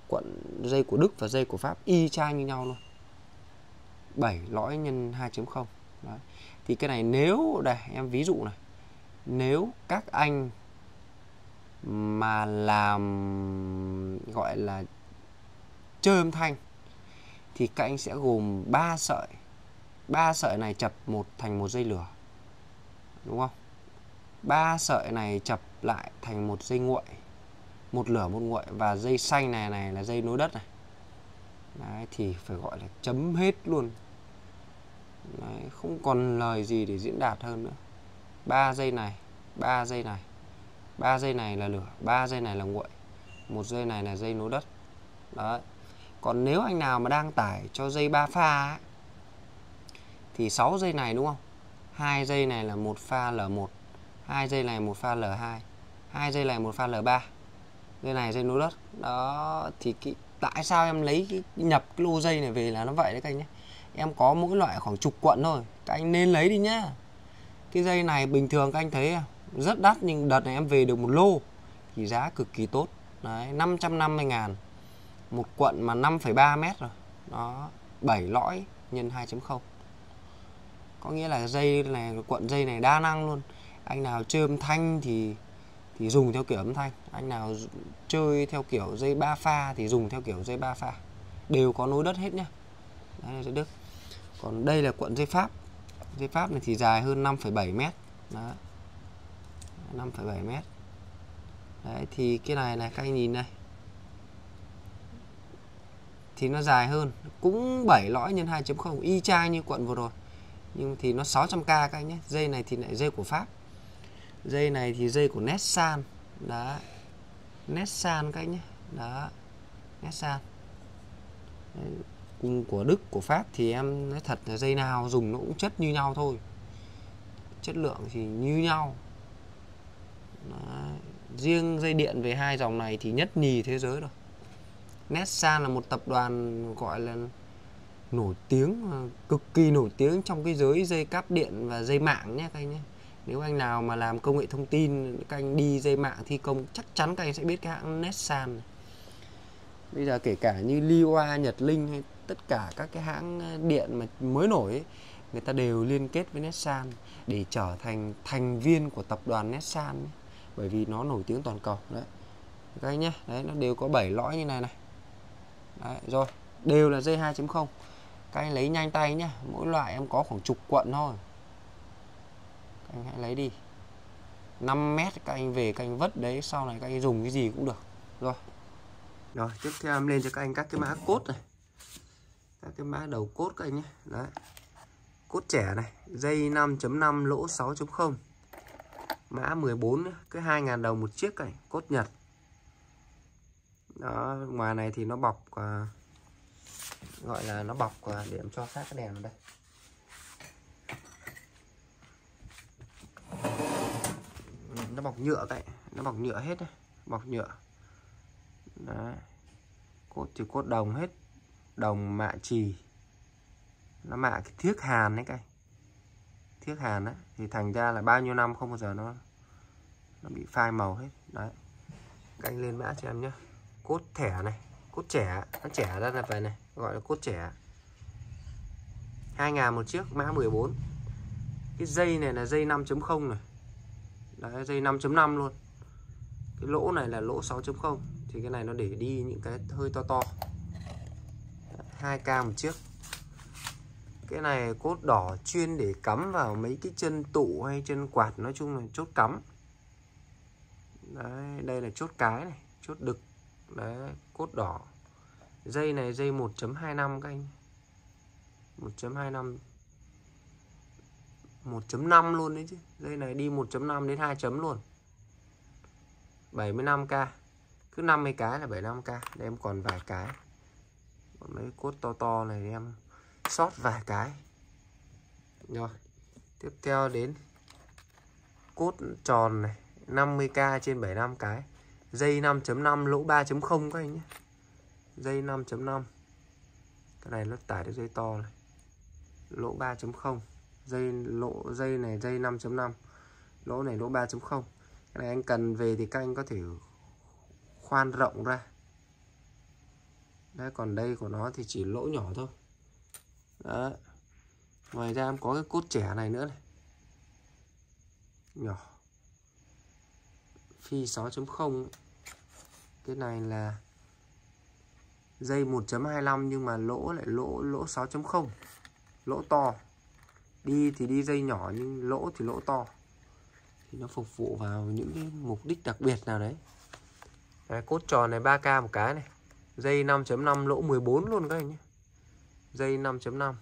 Speaker 1: Quận dây của Đức và dây của Pháp y chang như nhau luôn. 7 lõi nhân 2.0 thì cái này nếu đây em ví dụ này. Nếu các anh mà làm gọi là chơi âm thanh thì các anh sẽ gồm 3 sợi. Ba sợi này chập một thành một dây lửa đúng không? Ba sợi này chập lại thành một dây nguội một lửa một nguội và dây xanh này này là dây nối đất này. Đấy, thì phải gọi là chấm hết luôn. Đấy, không còn lời gì để diễn đạt hơn nữa. Ba dây này ba dây này. 3 dây này là lửa 3 dây này là nguội một dây này là dây nối đất. Đấy. Còn nếu anh nào mà đang tải cho dây 3 pha ấy, thì 6 dây này đúng không? Hai dây này là một pha L1 hai dây này một pha L2 hai dây này một pha L3 dây này dây nối đất. Đó thì cái, tại sao em lấy cái nhập cái lô dây này về là nó vậy đấy các anh nhé? Em có mỗi loại khoảng chục quận thôi các anh nên lấy đi nhá. Cái dây này bình thường các anh thấy rất đắt nhưng đợt này em về được một lô thì giá cực kỳ tốt. Đấy 550 ngàn. Một cuộn mà 5,3 mét rồi. Nó 7 lõi nhân 2.0 có nghĩa là dây này cuộn dây này đa năng luôn. Anh nào chơi âm thanh thì thì dùng theo kiểu âm thanh. Anh nào chơi theo kiểu dây ba pha thì dùng theo kiểu dây ba pha. Đều có nối đất hết nhá. Đây là dây đức. Còn đây là cuộn dây pháp. Dây pháp này thì dài hơn 5,7 mét. Đó. 5,7 mét. Đấy thì cái này này các anh nhìn này thì nó dài hơn cũng 7 lõi nhân 2.0 y chang như cuộn vừa rồi. Nhưng thì nó 600k các anh nhé dây này thì lại dây của Pháp. Dây này thì dây của Nessan đó Nessan các anh nhé. Đó Nessan cùng của Đức của Pháp thì em nói thật là dây nào dùng nó cũng chất như nhau thôi. Chất lượng thì như nhau. Đấy. riêng dây điện về hai dòng này thì nhất nhì thế giới rồi Nessan là một tập đoàn gọi là nổi tiếng à, cực kỳ nổi tiếng trong cái giới dây cáp điện và dây mạng nhé các anh nhé nếu anh nào mà làm công nghệ thông tin các anh đi dây mạng thi công chắc chắn các anh sẽ biết cái hãng Nessan bây giờ kể cả như Liwa, Nhật Linh hay tất cả các cái hãng à, điện mà mới nổi ấy, người ta đều liên kết với Nessan để trở thành thành viên của tập đoàn Nessan ấy bởi vì nó nổi tiếng toàn cầu. Đấy. Các anh nhé. Đấy nó đều có 7 lõi như này này. Đấy, rồi đều là dây 2.0 các anh lấy nhanh tay nhé. Mỗi loại em có khoảng chục quận thôi. Các anh hãy lấy đi. 5 mét các anh về các anh vất đấy sau này các anh dùng cái gì cũng được. Rồi. Rồi tiếp theo em lên cho các anh các cái mã cốt này. Các cái mã đầu cốt các anh nhé. Đấy. Cốt trẻ này dây 5.5 lỗ 6.0 mã 14 cái 2.000 đồng một chiếc này cốt nhật. Đó ngoài này thì nó bọc uh, gọi là nó bọc uh, để em cho sát cái đèn vào đây. Nó bọc nhựa vậy nó bọc nhựa hết đây. bọc nhựa. Đấy cốt thì cốt đồng hết đồng mạ trì. Nó mạ cái thiếc hàn đấy cái thiết hàn đấy thì thành ra là bao nhiêu năm không bao giờ nó nó bị phai màu hết. Đấy. Canh lên mã cho em nhé. Cốt thẻ này cốt trẻ nó trẻ ra là vậy này gọi là cốt trẻ. 2 ngàn một chiếc mã 14 cái dây này là dây 5.0 này. Đấy, dây 5.5 luôn. Cái lỗ này là lỗ 6.0 thì cái này nó để đi những cái hơi to to. 2k một chiếc cái này cốt đỏ chuyên để cắm vào mấy cái chân tụ hay chân quạt, nói chung là chốt cắm. Đấy, đây là chốt cái này, chốt đực. Đấy, cốt đỏ. Dây này dây 1.25 các anh. 1.25 1.5 luôn đấy chứ. Dây này đi 1.5 đến 2 chấm luôn. 75k cứ 50 cái là 75k đây em còn vài cái. Còn mấy cốt to to này thì em sót vài cái. Rồi, tiếp theo đến cốt tròn này 50k trên 75 cái. Dây 5.5 lỗ 3.0 các anh nhé. Dây 5.5 cái này nó tải được dây to này. Lỗ 3.0 dây lỗ, dây này, dây 5.5 lỗ này lỗ 3.0 cái này anh cần về thì các anh có thể khoan rộng ra. Đấy, còn đây của nó thì chỉ lỗ nhỏ thôi. Đấy. ngoài ra em có cái cốt trẻ này nữa này. Nhỏ. Phi 6.0 cái này là dây 1.25 nhưng mà lỗ lại lỗ lỗ 6.0 lỗ to. Đi thì đi dây nhỏ nhưng lỗ thì lỗ to. Thì nó phục vụ vào những cái mục đích đặc biệt nào đấy. Đấy, cốt tròn này 3k một cái này. Dây 5.5 lỗ 14 luôn các anh nhé dây 5.5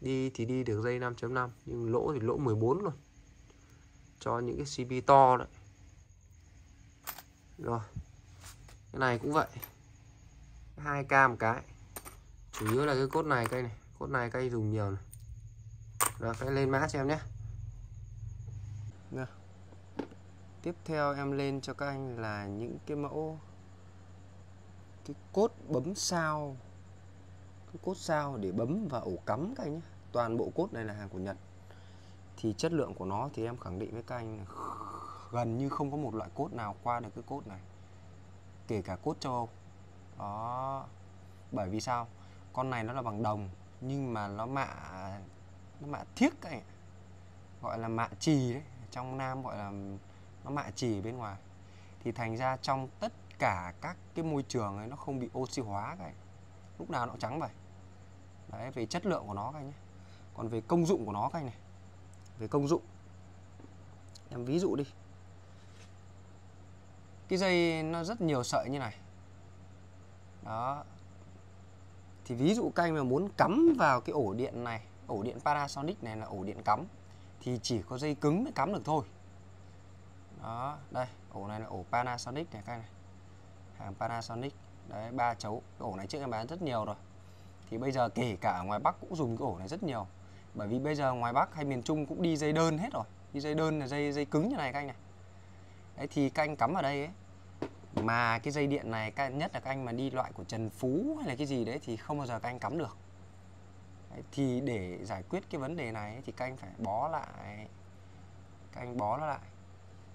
Speaker 1: đi thì đi được dây 5.5 nhưng lỗ thì lỗ 14 luôn cho những cái CP to đấy. Rồi, cái này cũng vậy. 2k một cái. Chủ yếu là cái cốt này cây này, cốt này cây dùng nhiều này. Rồi, cái lên mã cho em nhé. Rồi. tiếp theo em lên cho các anh là những cái mẫu, cái cốt bấm sao cốt sao để bấm vào ổ cắm các anh nhé. Toàn bộ cốt này là hàng của Nhật. Thì chất lượng của nó thì em khẳng định với các anh gần như không có một loại cốt nào qua được cái cốt này. Kể cả cốt châu Âu. Đó. Bởi vì sao? Con này nó là bằng đồng, nhưng mà nó mạ nó mạ thiếc các anh ạ. Gọi là mạ trì đấy. Trong nam gọi là nó mạ trì bên ngoài. Thì thành ra trong tất cả các cái môi trường ấy, nó không bị oxy hóa cái lúc nào nó trắng vậy đấy, về chất lượng của nó các anh nhé. Còn về công dụng của nó các anh này. Về công dụng. Em ví dụ đi. Cái dây nó rất nhiều sợi như này. Đó. Thì ví dụ các anh mà muốn cắm vào cái ổ điện này, ổ điện Panasonic này là ổ điện cắm, thì chỉ có dây cứng mới cắm được thôi. Đó, đây, ổ này là ổ Panasonic này các anh này. Hàng Panasonic. Đấy, ba chấu. Cái ổ này trước em bán rất nhiều rồi thì bây giờ kể cả ở ngoài Bắc cũng dùng cái ổ này rất nhiều. Bởi vì bây giờ ngoài Bắc hay miền Trung cũng đi dây đơn hết rồi. Đi dây đơn là dây dây cứng như này các anh này. Đấy thì canh cắm ở đây ấy. Mà cái dây điện này các nhất là các anh mà đi loại của Trần Phú hay là cái gì đấy thì không bao giờ các anh cắm được. Đấy, thì để giải quyết cái vấn đề này ấy, thì các anh phải bó lại. Các anh bó nó lại.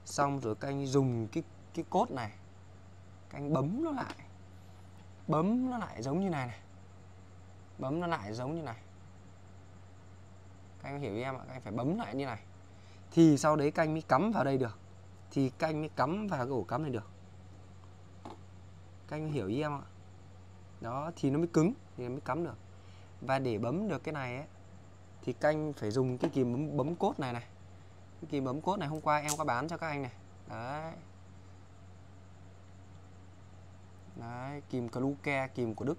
Speaker 1: Xong rồi các anh dùng cái cái cốt này. Các anh bấm nó lại. Bấm nó lại giống như này này bấm nó lại giống như này. Các anh hiểu em ạ các anh phải bấm lại như này. Thì sau đấy canh mới cắm vào đây được. Thì canh mới cắm vào cái ổ cắm này được. Các anh hiểu ý em ạ. Đó thì nó mới cứng thì nó mới cắm được. Và để bấm được cái này ấy thì canh phải dùng cái kìm bấm, bấm cốt này này. Cái kìm bấm cốt này hôm qua em có bán cho các anh này. Đấy. Đấy kìm Kluke kìm của Đức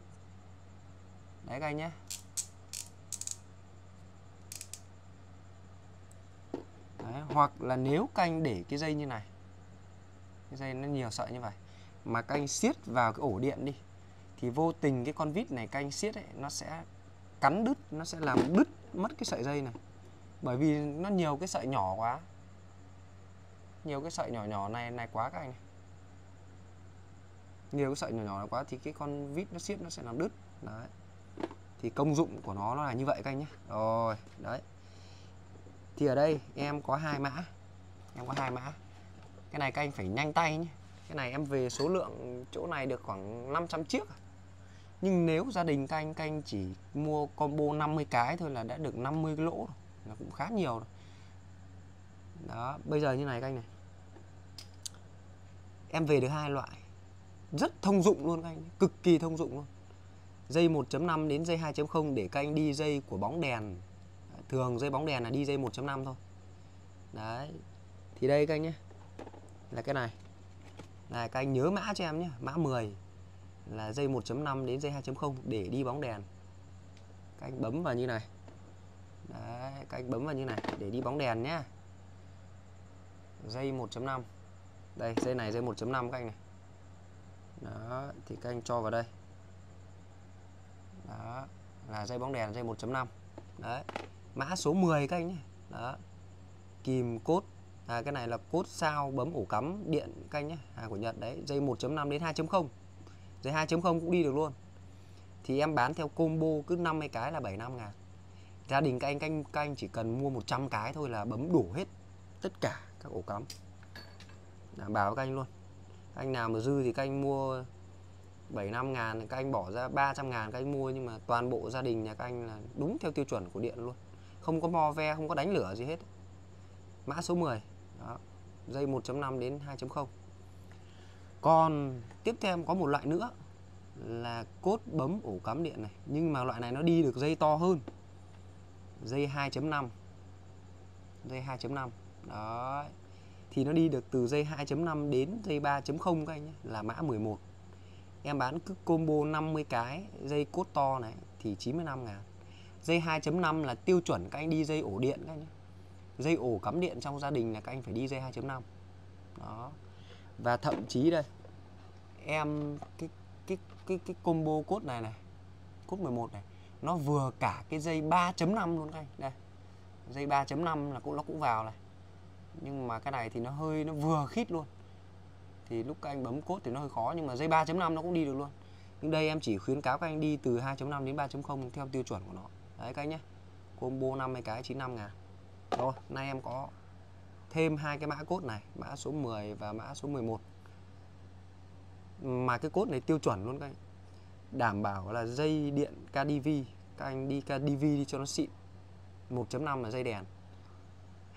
Speaker 1: đấy các anh nhé. Đấy, hoặc là nếu canh để cái dây như này cái dây nó nhiều sợi như vậy mà canh siết vào cái ổ điện đi thì vô tình cái con vít này canh siết ấy nó sẽ cắn đứt nó sẽ làm đứt mất cái sợi dây này. Bởi vì nó nhiều cái sợi nhỏ quá. Nhiều cái sợi nhỏ nhỏ này này quá các anh nhiều cái sợi nhỏ nhỏ này quá thì cái con vít nó siết nó sẽ làm đứt. Đấy thì công dụng của nó nó là như vậy các anh nhé. Rồi, đấy. Thì ở đây em có hai mã. Em có hai mã. Cái này các anh phải nhanh tay nhé. Cái này em về số lượng chỗ này được khoảng 500 chiếc. Nhưng nếu gia đình canh canh chỉ mua combo 50 cái thôi là đã được 50 cái lỗ rồi. Là cũng khá nhiều rồi. Đó, bây giờ như này canh này. Em về được hai loại. Rất thông dụng luôn các anh. Cực kỳ thông dụng luôn dây 1.5 đến dây 2.0 để các anh đi dây của bóng đèn. Thường dây bóng đèn là đi dây 1.5 thôi. Đấy, thì đây các anh nhé. Là cái này. Là các anh nhớ mã cho em nhé, mã 10 là dây 1.5 đến dây 2.0 để đi bóng đèn. Các anh bấm vào như này. Đấy, các anh bấm vào như này để đi bóng đèn nhé. Dây 1.5 đây, dây này dây 1.5 các anh này. Đó, thì các anh cho vào đây đó là dây bóng đèn dây 1.5 đấy mã số 10 các anh nhé. Đó kìm cốt. À, cái này là cốt sao bấm ổ cắm điện các anh nhé. Hàng của Nhật đấy dây 1.5 đến 2.0 dây 2.0 cũng đi được luôn. Thì em bán theo combo cứ 50 cái là 75 ngàn. Gia đình các anh canh các anh chỉ cần mua 100 cái thôi là bấm đủ hết tất cả các ổ cắm. Đảm bảo các anh luôn. Anh nào mà dư thì các anh mua 7 5 ngàn, các anh bỏ ra 300 ngàn các anh mua, nhưng mà toàn bộ gia đình nhà các anh là đúng theo tiêu chuẩn của điện luôn. Không có mo ve, không có đánh lửa gì hết. Mã số 10 đó. Dây 1.5 đến 2.0 còn tiếp theo có một loại nữa là cốt bấm ổ cắm điện này. Nhưng mà loại này nó đi được dây to hơn. Dây 2.5 dây 2.5 đó thì nó đi được từ dây 2.5 đến dây 3.0 các anh nhé, là mã 11 em bán cứ combo 50 cái, dây cốt to này, thì 95 ngàn. Dây 2.5 là tiêu chuẩn các anh đi dây ổ điện các anh nhé dây ổ cắm điện trong gia đình là các anh phải đi dây 2.5 đó. Và thậm chí đây, em, cái cái cái cái combo cốt này này, cốt 11 này, nó vừa cả cái dây 3.5 luôn các anh. Đây, dây 3.5 là cũng, nó cũng vào này. Nhưng mà cái này thì nó hơi, nó vừa khít luôn thì lúc các anh bấm cốt thì nó hơi khó, nhưng mà dây 3.5 nó cũng đi được luôn. Nhưng đây em chỉ khuyến cáo các anh đi từ 2.5 đến 3.0 theo tiêu chuẩn của nó. Đấy các anh nhé. Combo 50 cái 95 ngàn. Rồi, nay em có thêm hai cái mã cốt này, mã số 10 và mã số 11 mà cái cốt này tiêu chuẩn luôn các anh. Đảm bảo là dây điện KDV các anh đi KDV đi cho nó xịn. 1.5 là dây đèn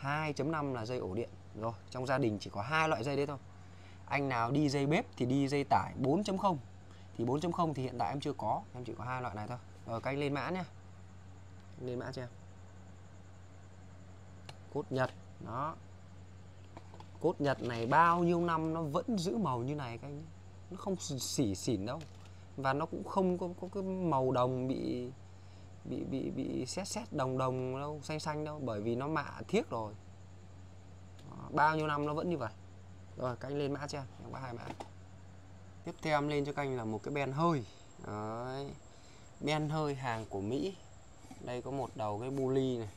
Speaker 1: 2.5 là dây ổ điện. Rồi, trong gia đình chỉ có hai loại dây đấy thôi anh nào đi dây bếp thì đi dây tải 4.0 thì 4.0 thì hiện tại em chưa có em chỉ có hai loại này thôi. Rồi các anh lên mã nhé lên mã cho em cốt nhật đó. Cốt nhật này bao nhiêu năm nó vẫn giữ màu như này các anh nó không xỉ xỉn đâu. Và nó cũng không có, có cái màu đồng bị bị bị bị xét xét đồng đồng đâu xanh xanh đâu bởi vì nó mạ thiếc rồi. Đó, bao nhiêu năm nó vẫn như vậy rồi các anh lên mã chưa? Em có hai mã. Tiếp theo em lên cho các anh là một cái ben hơi. Đấy. ben hơi hàng của Mỹ. Đây có một đầu cái bu này.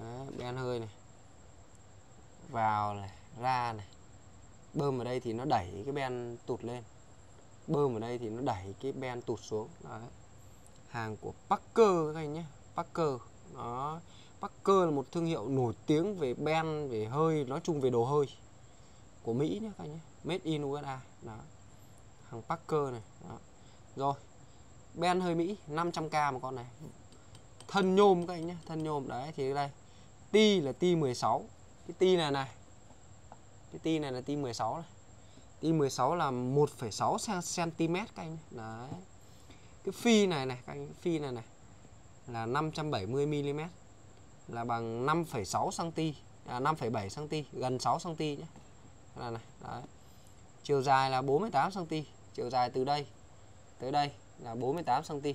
Speaker 1: Đấy, ben hơi này. Vào này ra này. Bơm ở đây thì nó đẩy cái ben tụt lên. Bơm ở đây thì nó đẩy cái ben tụt xuống. Đấy. hàng của Parker các anh nhé. Parker. Đó. Parker là một thương hiệu nổi tiếng về ben về hơi nói chung về đồ hơi của Mỹ nhé các anh nhé made in USA đó. Hàng Parker này. Đó. rồi. Ben hơi Mỹ 500k một con này. Thân nhôm các anh nhé thân nhôm. Đấy thì đây. Ti là ti 16 cái ti này này. Cái ti này là ti 16 này. Ti 16 là 1,6 cm các anh đấy. Cái phi này này các anh phi này này là 570 mm là bằng 5,6 cm à, 5,7 cm gần 6 cm nhé là này đấy. Chiều dài là 48 cm chiều dài từ đây tới đây là 48 cm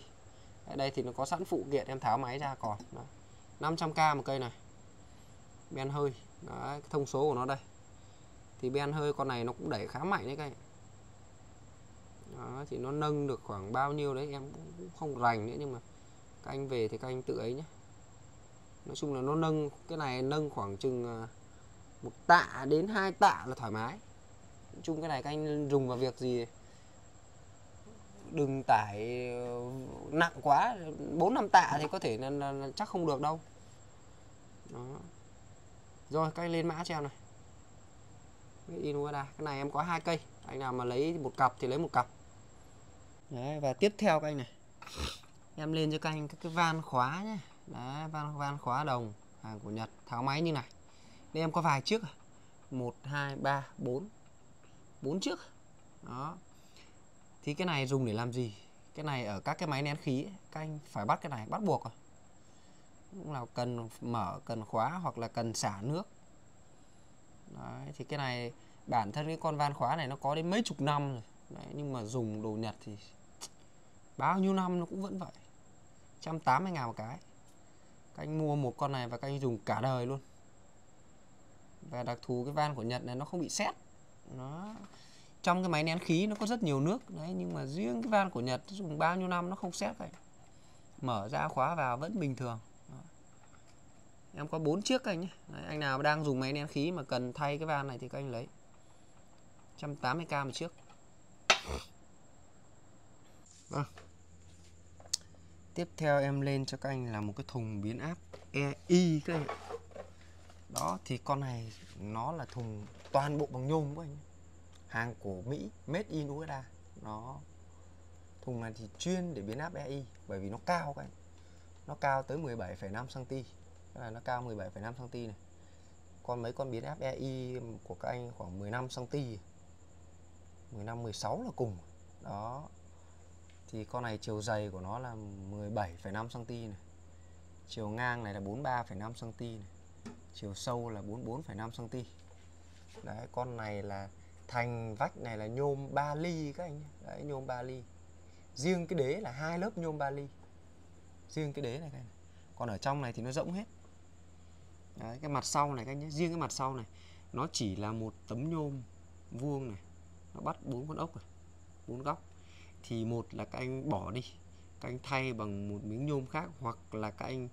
Speaker 1: ở đây thì nó có sẵn phụ kiện em tháo máy ra còn. Đấy. 500k một cây này. Ben hơi. Đấy, thông số của nó đây. Thì ben hơi con này nó cũng đẩy khá mạnh đấy các anh. Đó, thì nó nâng được khoảng bao nhiêu đấy em cũng không rành nữa nhưng mà các anh về thì các anh tự ấy nhé nói chung là nó nâng cái này nâng khoảng chừng à, một tạ đến hai tạ là thoải mái. Nói chung cái này các anh dùng vào việc gì? Đừng tải ờ, nặng quá bốn năm tạ thì có thể là, là, là chắc không được đâu. Đó. rồi các anh lên mã cho em này Inuada cái này em có hai cây. Anh nào mà lấy một cặp thì lấy một cặp. Đấy, và tiếp theo các anh này. Em lên cho các anh cái, cái van khóa nhé. Đấy, van van khóa đồng hàng của Nhật. Tháo máy như này đây em có vài chiếc à? một hai ba bốn. Bốn chiếc. Đó. Thì cái này dùng để làm gì? Cái này ở các cái máy nén khí ấy, các anh phải bắt cái này bắt buộc rồi lúc nào cần mở cần khóa hoặc là cần xả nước. Đấy, thì cái này bản thân cái con van khóa này nó có đến mấy chục năm rồi. Đấy, nhưng mà dùng đồ Nhật thì bao nhiêu năm nó cũng vẫn vậy. 180 ngàn một cái. Các anh mua một con này và các anh dùng cả đời luôn và đặc thù cái van của Nhật này nó không bị sét. Nó trong cái máy nén khí nó có rất nhiều nước. Đấy nhưng mà riêng cái van của Nhật dùng bao nhiêu năm nó không sét vậy mở ra khóa vào vẫn bình thường. Đó. em có bốn chiếc anh nhé. Đấy, anh nào đang dùng máy nén khí mà cần thay cái van này thì các anh lấy. 180k một chiếc. Vâng. Tiếp theo em lên cho các anh là một cái thùng biến áp EI các anh đó thì con này nó là thùng toàn bộ bằng nhôm của anh. Hàng của Mỹ made in USA nó thùng này thì chuyên để biến áp EI bởi vì nó cao các anh. Nó cao tới 17,5 cm tức là nó cao 17,5 cm này. Còn mấy con biến áp EI của các anh khoảng 15 cm 15 16 là cùng. Đó. Thì con này chiều dày của nó là 17,5 cm này. Chiều ngang này là 43,5 cm này chiều sâu là 44,5 cm đấy con này là thành vách này là nhôm 3 ly các anh đấy nhôm 3 ly. Riêng cái đế là hai lớp nhôm 3 ly. Riêng cái đế này các anh. Còn ở trong này thì nó rỗng hết. Đấy cái mặt sau này các anh nhé riêng cái mặt sau này nó chỉ là một tấm nhôm vuông này. Nó bắt bốn con ốc này bốn góc. Thì một là các anh bỏ đi các anh thay bằng một miếng nhôm khác hoặc là các anh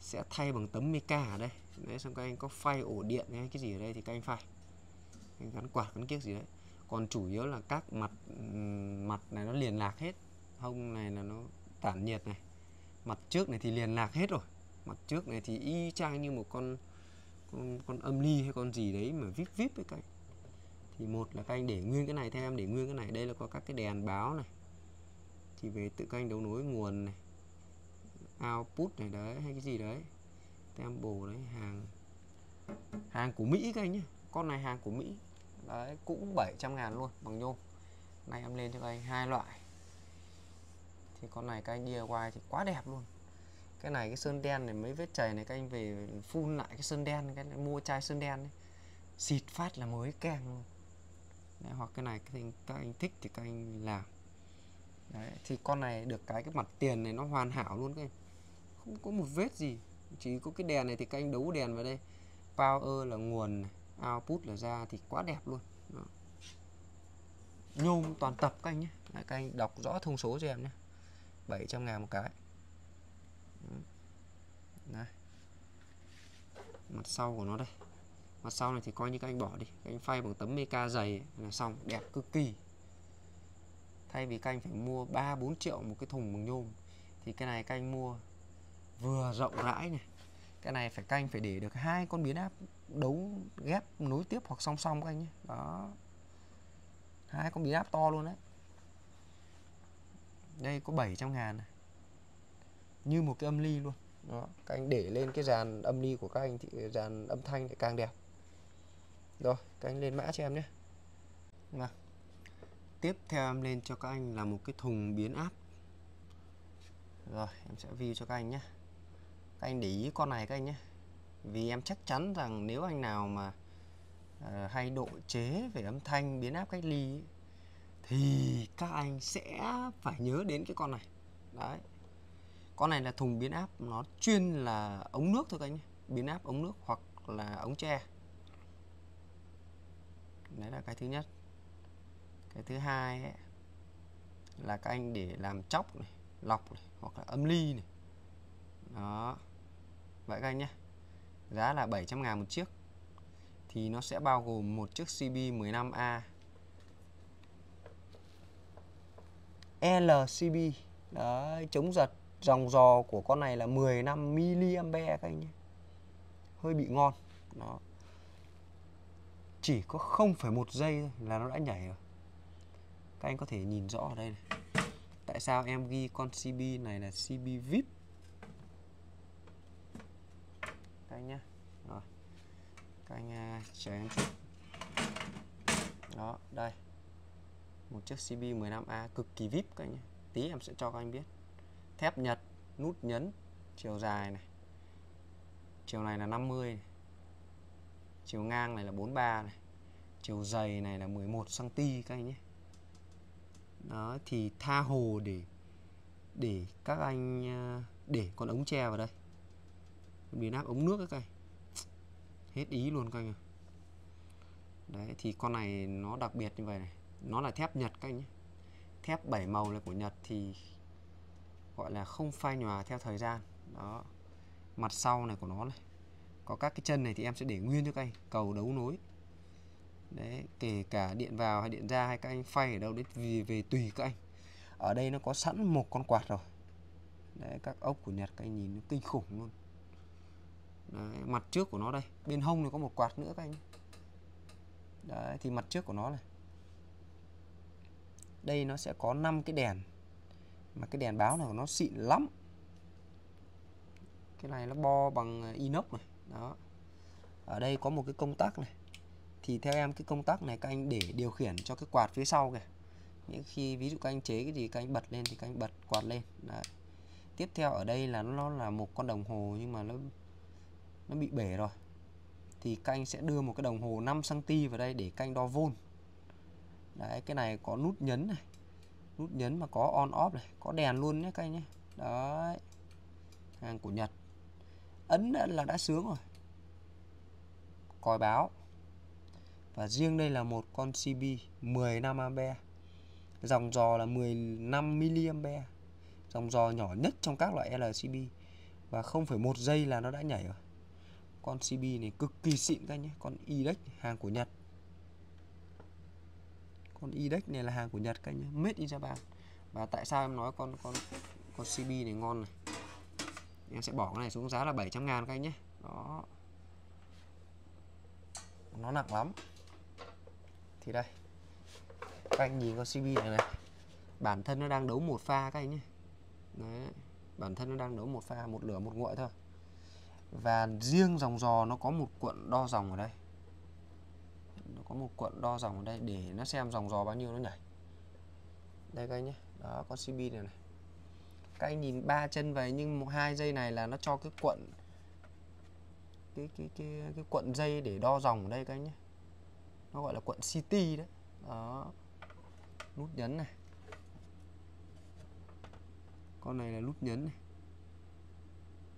Speaker 1: sẽ thay bằng tấm mica ở đây đấy, xong các anh có phay ổ điện hay cái gì ở đây thì các anh phay anh gắn quạt, gắn kiếc gì đấy. Còn chủ yếu là các mặt mặt này nó liền lạc hết. Hông này là nó tản nhiệt này. Mặt trước này thì liền lạc hết rồi. Mặt trước này thì y chang như một con con con âm ly hay con gì đấy mà vip vip với cái thì một là các anh để nguyên cái này, theo em để nguyên cái này. Đây là có các cái đèn báo này. Thì về tự các anh đấu nối nguồn này, output này đấy, hay cái gì đấy. Temple đấy hàng hàng của Mỹ các anh nhé con này hàng của Mỹ. Đấy cũng 700 ngàn luôn bằng nhôm. Nay em lên cho các anh hai loại. Thì con này các anh DIY thì quá đẹp luôn. Cái này cái sơn đen này mấy vết chảy này các anh về phun lại cái sơn đen cái này, mua chai sơn đen ấy. xịt phát là mới keng luôn. Đấy, hoặc cái này cái các anh thích thì các anh làm. Đấy, thì con này được cái cái mặt tiền này nó hoàn hảo luôn các anh. Không có một vết gì chỉ có cái đèn này thì các anh đấu đèn vào đây. Power là nguồn này, output là ra thì quá đẹp luôn. Đó. nhôm toàn tập các anh nhé. Đấy, các anh đọc rõ thông số cho em nhé. 700 ngàn một cái. Đấy. mặt sau của nó đây. Mặt sau này thì coi như các anh bỏ đi. Các anh phay bằng tấm meca dày là xong. Đẹp cực kỳ. Thay vì các anh phải mua 3 4 triệu một cái thùng bằng nhôm thì cái này các anh mua vừa rộng rãi này. Cái này phải canh, phải để được hai con biến áp đấu ghép nối tiếp hoặc song song các anh nhé. Đó. Hai con biến áp to luôn đấy. Đây có 700 ngàn này. Như một cái âm ly luôn. Đó. Các anh để lên cái dàn âm ly của các anh thì, dàn âm thanh lại càng đẹp. Rồi, các anh lên mã cho em nhé. Vâng tiếp theo em lên cho các anh là một cái thùng biến áp. Rồi, em sẽ view cho các anh nhé các anh để ý con này các anh nhé. Vì em chắc chắn rằng nếu anh nào mà uh, hay độ chế về âm thanh biến áp cách ly ấy, thì các anh sẽ phải nhớ đến cái con này. Đấy. Con này là thùng biến áp nó chuyên là ống nước thôi các anh nhé. Biến áp ống nước hoặc là ống tre. Đấy là cái thứ nhất. Cái thứ hai ấy, là các anh để làm chóc này lọc này hoặc là âm ly này. Đó vậy các anh nhé. Giá là 700 ngàn một chiếc. Thì nó sẽ bao gồm một chiếc CB 15A LCB đấy chống giật dòng dò của con này là 15 mA các anh nhé. Hơi bị ngon. Đó. Chỉ có 0,1 giây thôi là nó đã nhảy rồi. Các anh có thể nhìn rõ ở đây này. Tại sao em ghi con CB này là CB VIP các anh nhé rồi. Các anh uh, chờ em đó đây. Một chiếc CB 15A cực kỳ VIP các anh nhé tí em sẽ cho các anh biết. Thép nhật nút nhấn chiều dài này. Chiều này là 50 này. chiều ngang này là 43 này. Chiều dày này là 11 cm các anh nhé. Đó thì tha hồ để để các anh à, để con ống tre vào đây biến áp ống nước các anh hết ý luôn các anh ạ. Đấy, thì con này nó đặc biệt như vậy này. Nó là thép nhật các anh nhé. Thép 7 màu là của nhật thì gọi là không phai nhòa theo thời gian. Đó, mặt sau này của nó này. Có các cái chân này thì em sẽ để nguyên cho các anh, cầu đấu nối. Đấy, kể cả điện vào hay điện ra hay các anh phay ở đâu đấy, vì, về tùy các anh. Ở đây nó có sẵn một con quạt rồi. Đấy, các ốc của Nhật các anh nhìn nó kinh khủng luôn đấy, mặt trước của nó đây. Bên hông này có một quạt nữa các anh. Đấy thì mặt trước của nó này. Đây nó sẽ có 5 cái đèn. Mà cái đèn báo này của nó xịn lắm. Cái này nó bo bằng inox này. Đó. Ở đây có một cái công tắc này. Thì theo em cái công tắc này các anh để điều khiển cho cái quạt phía sau kìa. Những khi ví dụ các anh chế cái gì các anh bật lên thì các anh bật quạt lên. Đấy. tiếp theo ở đây là nó là một con đồng hồ nhưng mà nó nó bị bể rồi thì các anh sẽ đưa một cái đồng hồ 5 cm vào đây để canh đo vôn. Đấy cái này có nút nhấn này nút nhấn mà có on off này có đèn luôn nhé các anh nhé. Đấy hàng của Nhật. Ấn là đã sướng rồi. Còi báo. Và riêng đây là một con CB 15 ampe. Dòng dò là 15 mA dòng dò nhỏ nhất trong các loại LCB và 0,1 giây là nó đã nhảy rồi con CB này cực kỳ xịn các nhé, con IDEX hàng của Nhật. Con IDEX này là hàng của Nhật các nhé, made in Japan. Và tại sao em nói con con con CB này ngon này? Em sẽ bỏ cái này xuống giá là 700 ngàn các anh nhé. Đó. Nó nặng lắm. Thì đây. Các anh nhìn con CB này này. Bản thân nó đang đấu một pha các anh nhé. Đấy. bản thân nó đang đấu một pha, một lửa, một nguội thôi và riêng dòng giò nó có một cuộn đo dòng ở đây. Nó có một cuộn đo dòng ở đây để nó xem dòng giò bao nhiêu nó nhảy. Đây các anh nhé. Đó, con CB này này. Các anh nhìn ba chân vậy, nhưng một hai dây này là nó cho cái cuộn, cái cái cái cái cuộn dây để đo dòng ở đây các anh nhé. Nó gọi là cuộn CT đấy. Đó. Nút nhấn này. Con này là nút nhấn này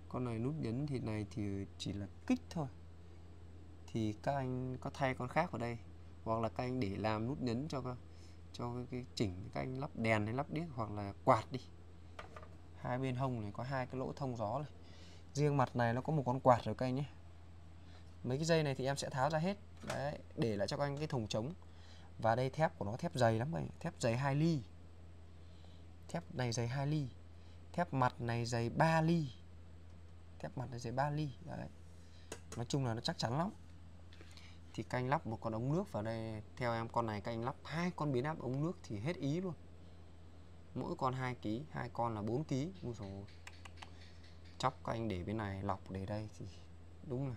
Speaker 1: con này nút nhấn thì này thì chỉ là kích thôi. Thì các anh có thay con khác ở đây hoặc là các anh để làm nút nhấn cho cho cái, cái chỉnh các anh lắp đèn hay lắp điếc hoặc là quạt đi. Hai bên hông này có hai cái lỗ thông gió này. Riêng mặt này nó có một con quạt rồi các anh nhé. Mấy cái dây này thì em sẽ tháo ra hết. Đấy để lại cho các anh cái thùng trống và đây thép của nó thép dày lắm vậy thép dày 2 ly. Thép này dày 2 ly. Thép mặt này dày 3 ly thép mặt là dày 3 ly đấy. Nói chung là nó chắc chắn lắm. Thì canh lắp một con ống nước vào đây theo em con này canh lắp hai con biến áp ống nước thì hết ý luôn. Mỗi con 2 kg hai con là 4 kg Ui dồi chóc các anh để bên này lọc để đây thì đúng là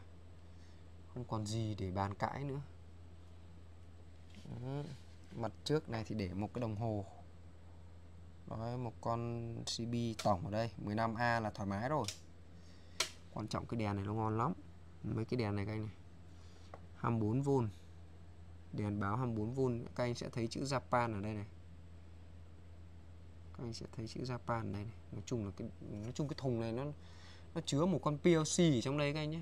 Speaker 1: không còn gì để bàn cãi nữa. Đó. mặt trước này thì để một cái đồng hồ. Đấy, một con CB tổng ở đây 15A là thoải mái rồi quan trọng cái đèn này nó ngon lắm. Mấy cái đèn này các anh này. 24V đèn báo 24V các anh sẽ thấy chữ Japan ở đây này. Các anh sẽ thấy chữ Japan ở đây này. Nói chung là cái nói chung cái thùng này nó nó chứa một con PLC ở trong đây các anh nhé.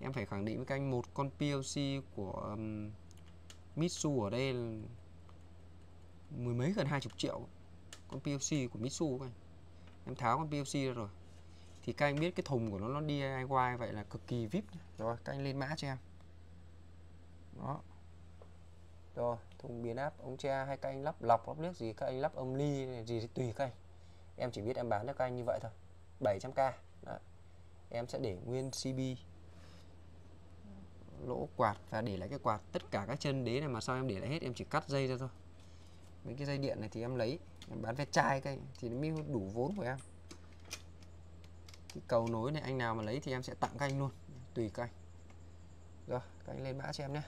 Speaker 1: Em phải khẳng định với các anh một con PLC của um, Mitsu ở đây mười mấy gần hai chục triệu. Con PLC của Mitsu các anh. Em tháo con PLC ra rồi thì các anh biết cái thùng của nó nó DIY vậy là cực kỳ vip rồi, các anh lên mã cho em. Đó. Rồi, thùng biến áp ống tre hay các anh lắp lọc, lắp nước gì, các anh lắp âm ly gì thì tùy các anh. Em chỉ biết em bán cho các anh như vậy thôi. 700k đó. em sẽ để nguyên CB lỗ quạt và để lại cái quạt tất cả các chân đế này mà sao em để lại hết, em chỉ cắt dây ra thôi. Mấy cái dây điện này thì em lấy, em bán ve chai cái thì nó mới đủ vốn của em cái cầu nối này, anh nào mà lấy thì em sẽ tặng các anh luôn, tùy các anh. Rồi, các anh lên mã cho em nhé.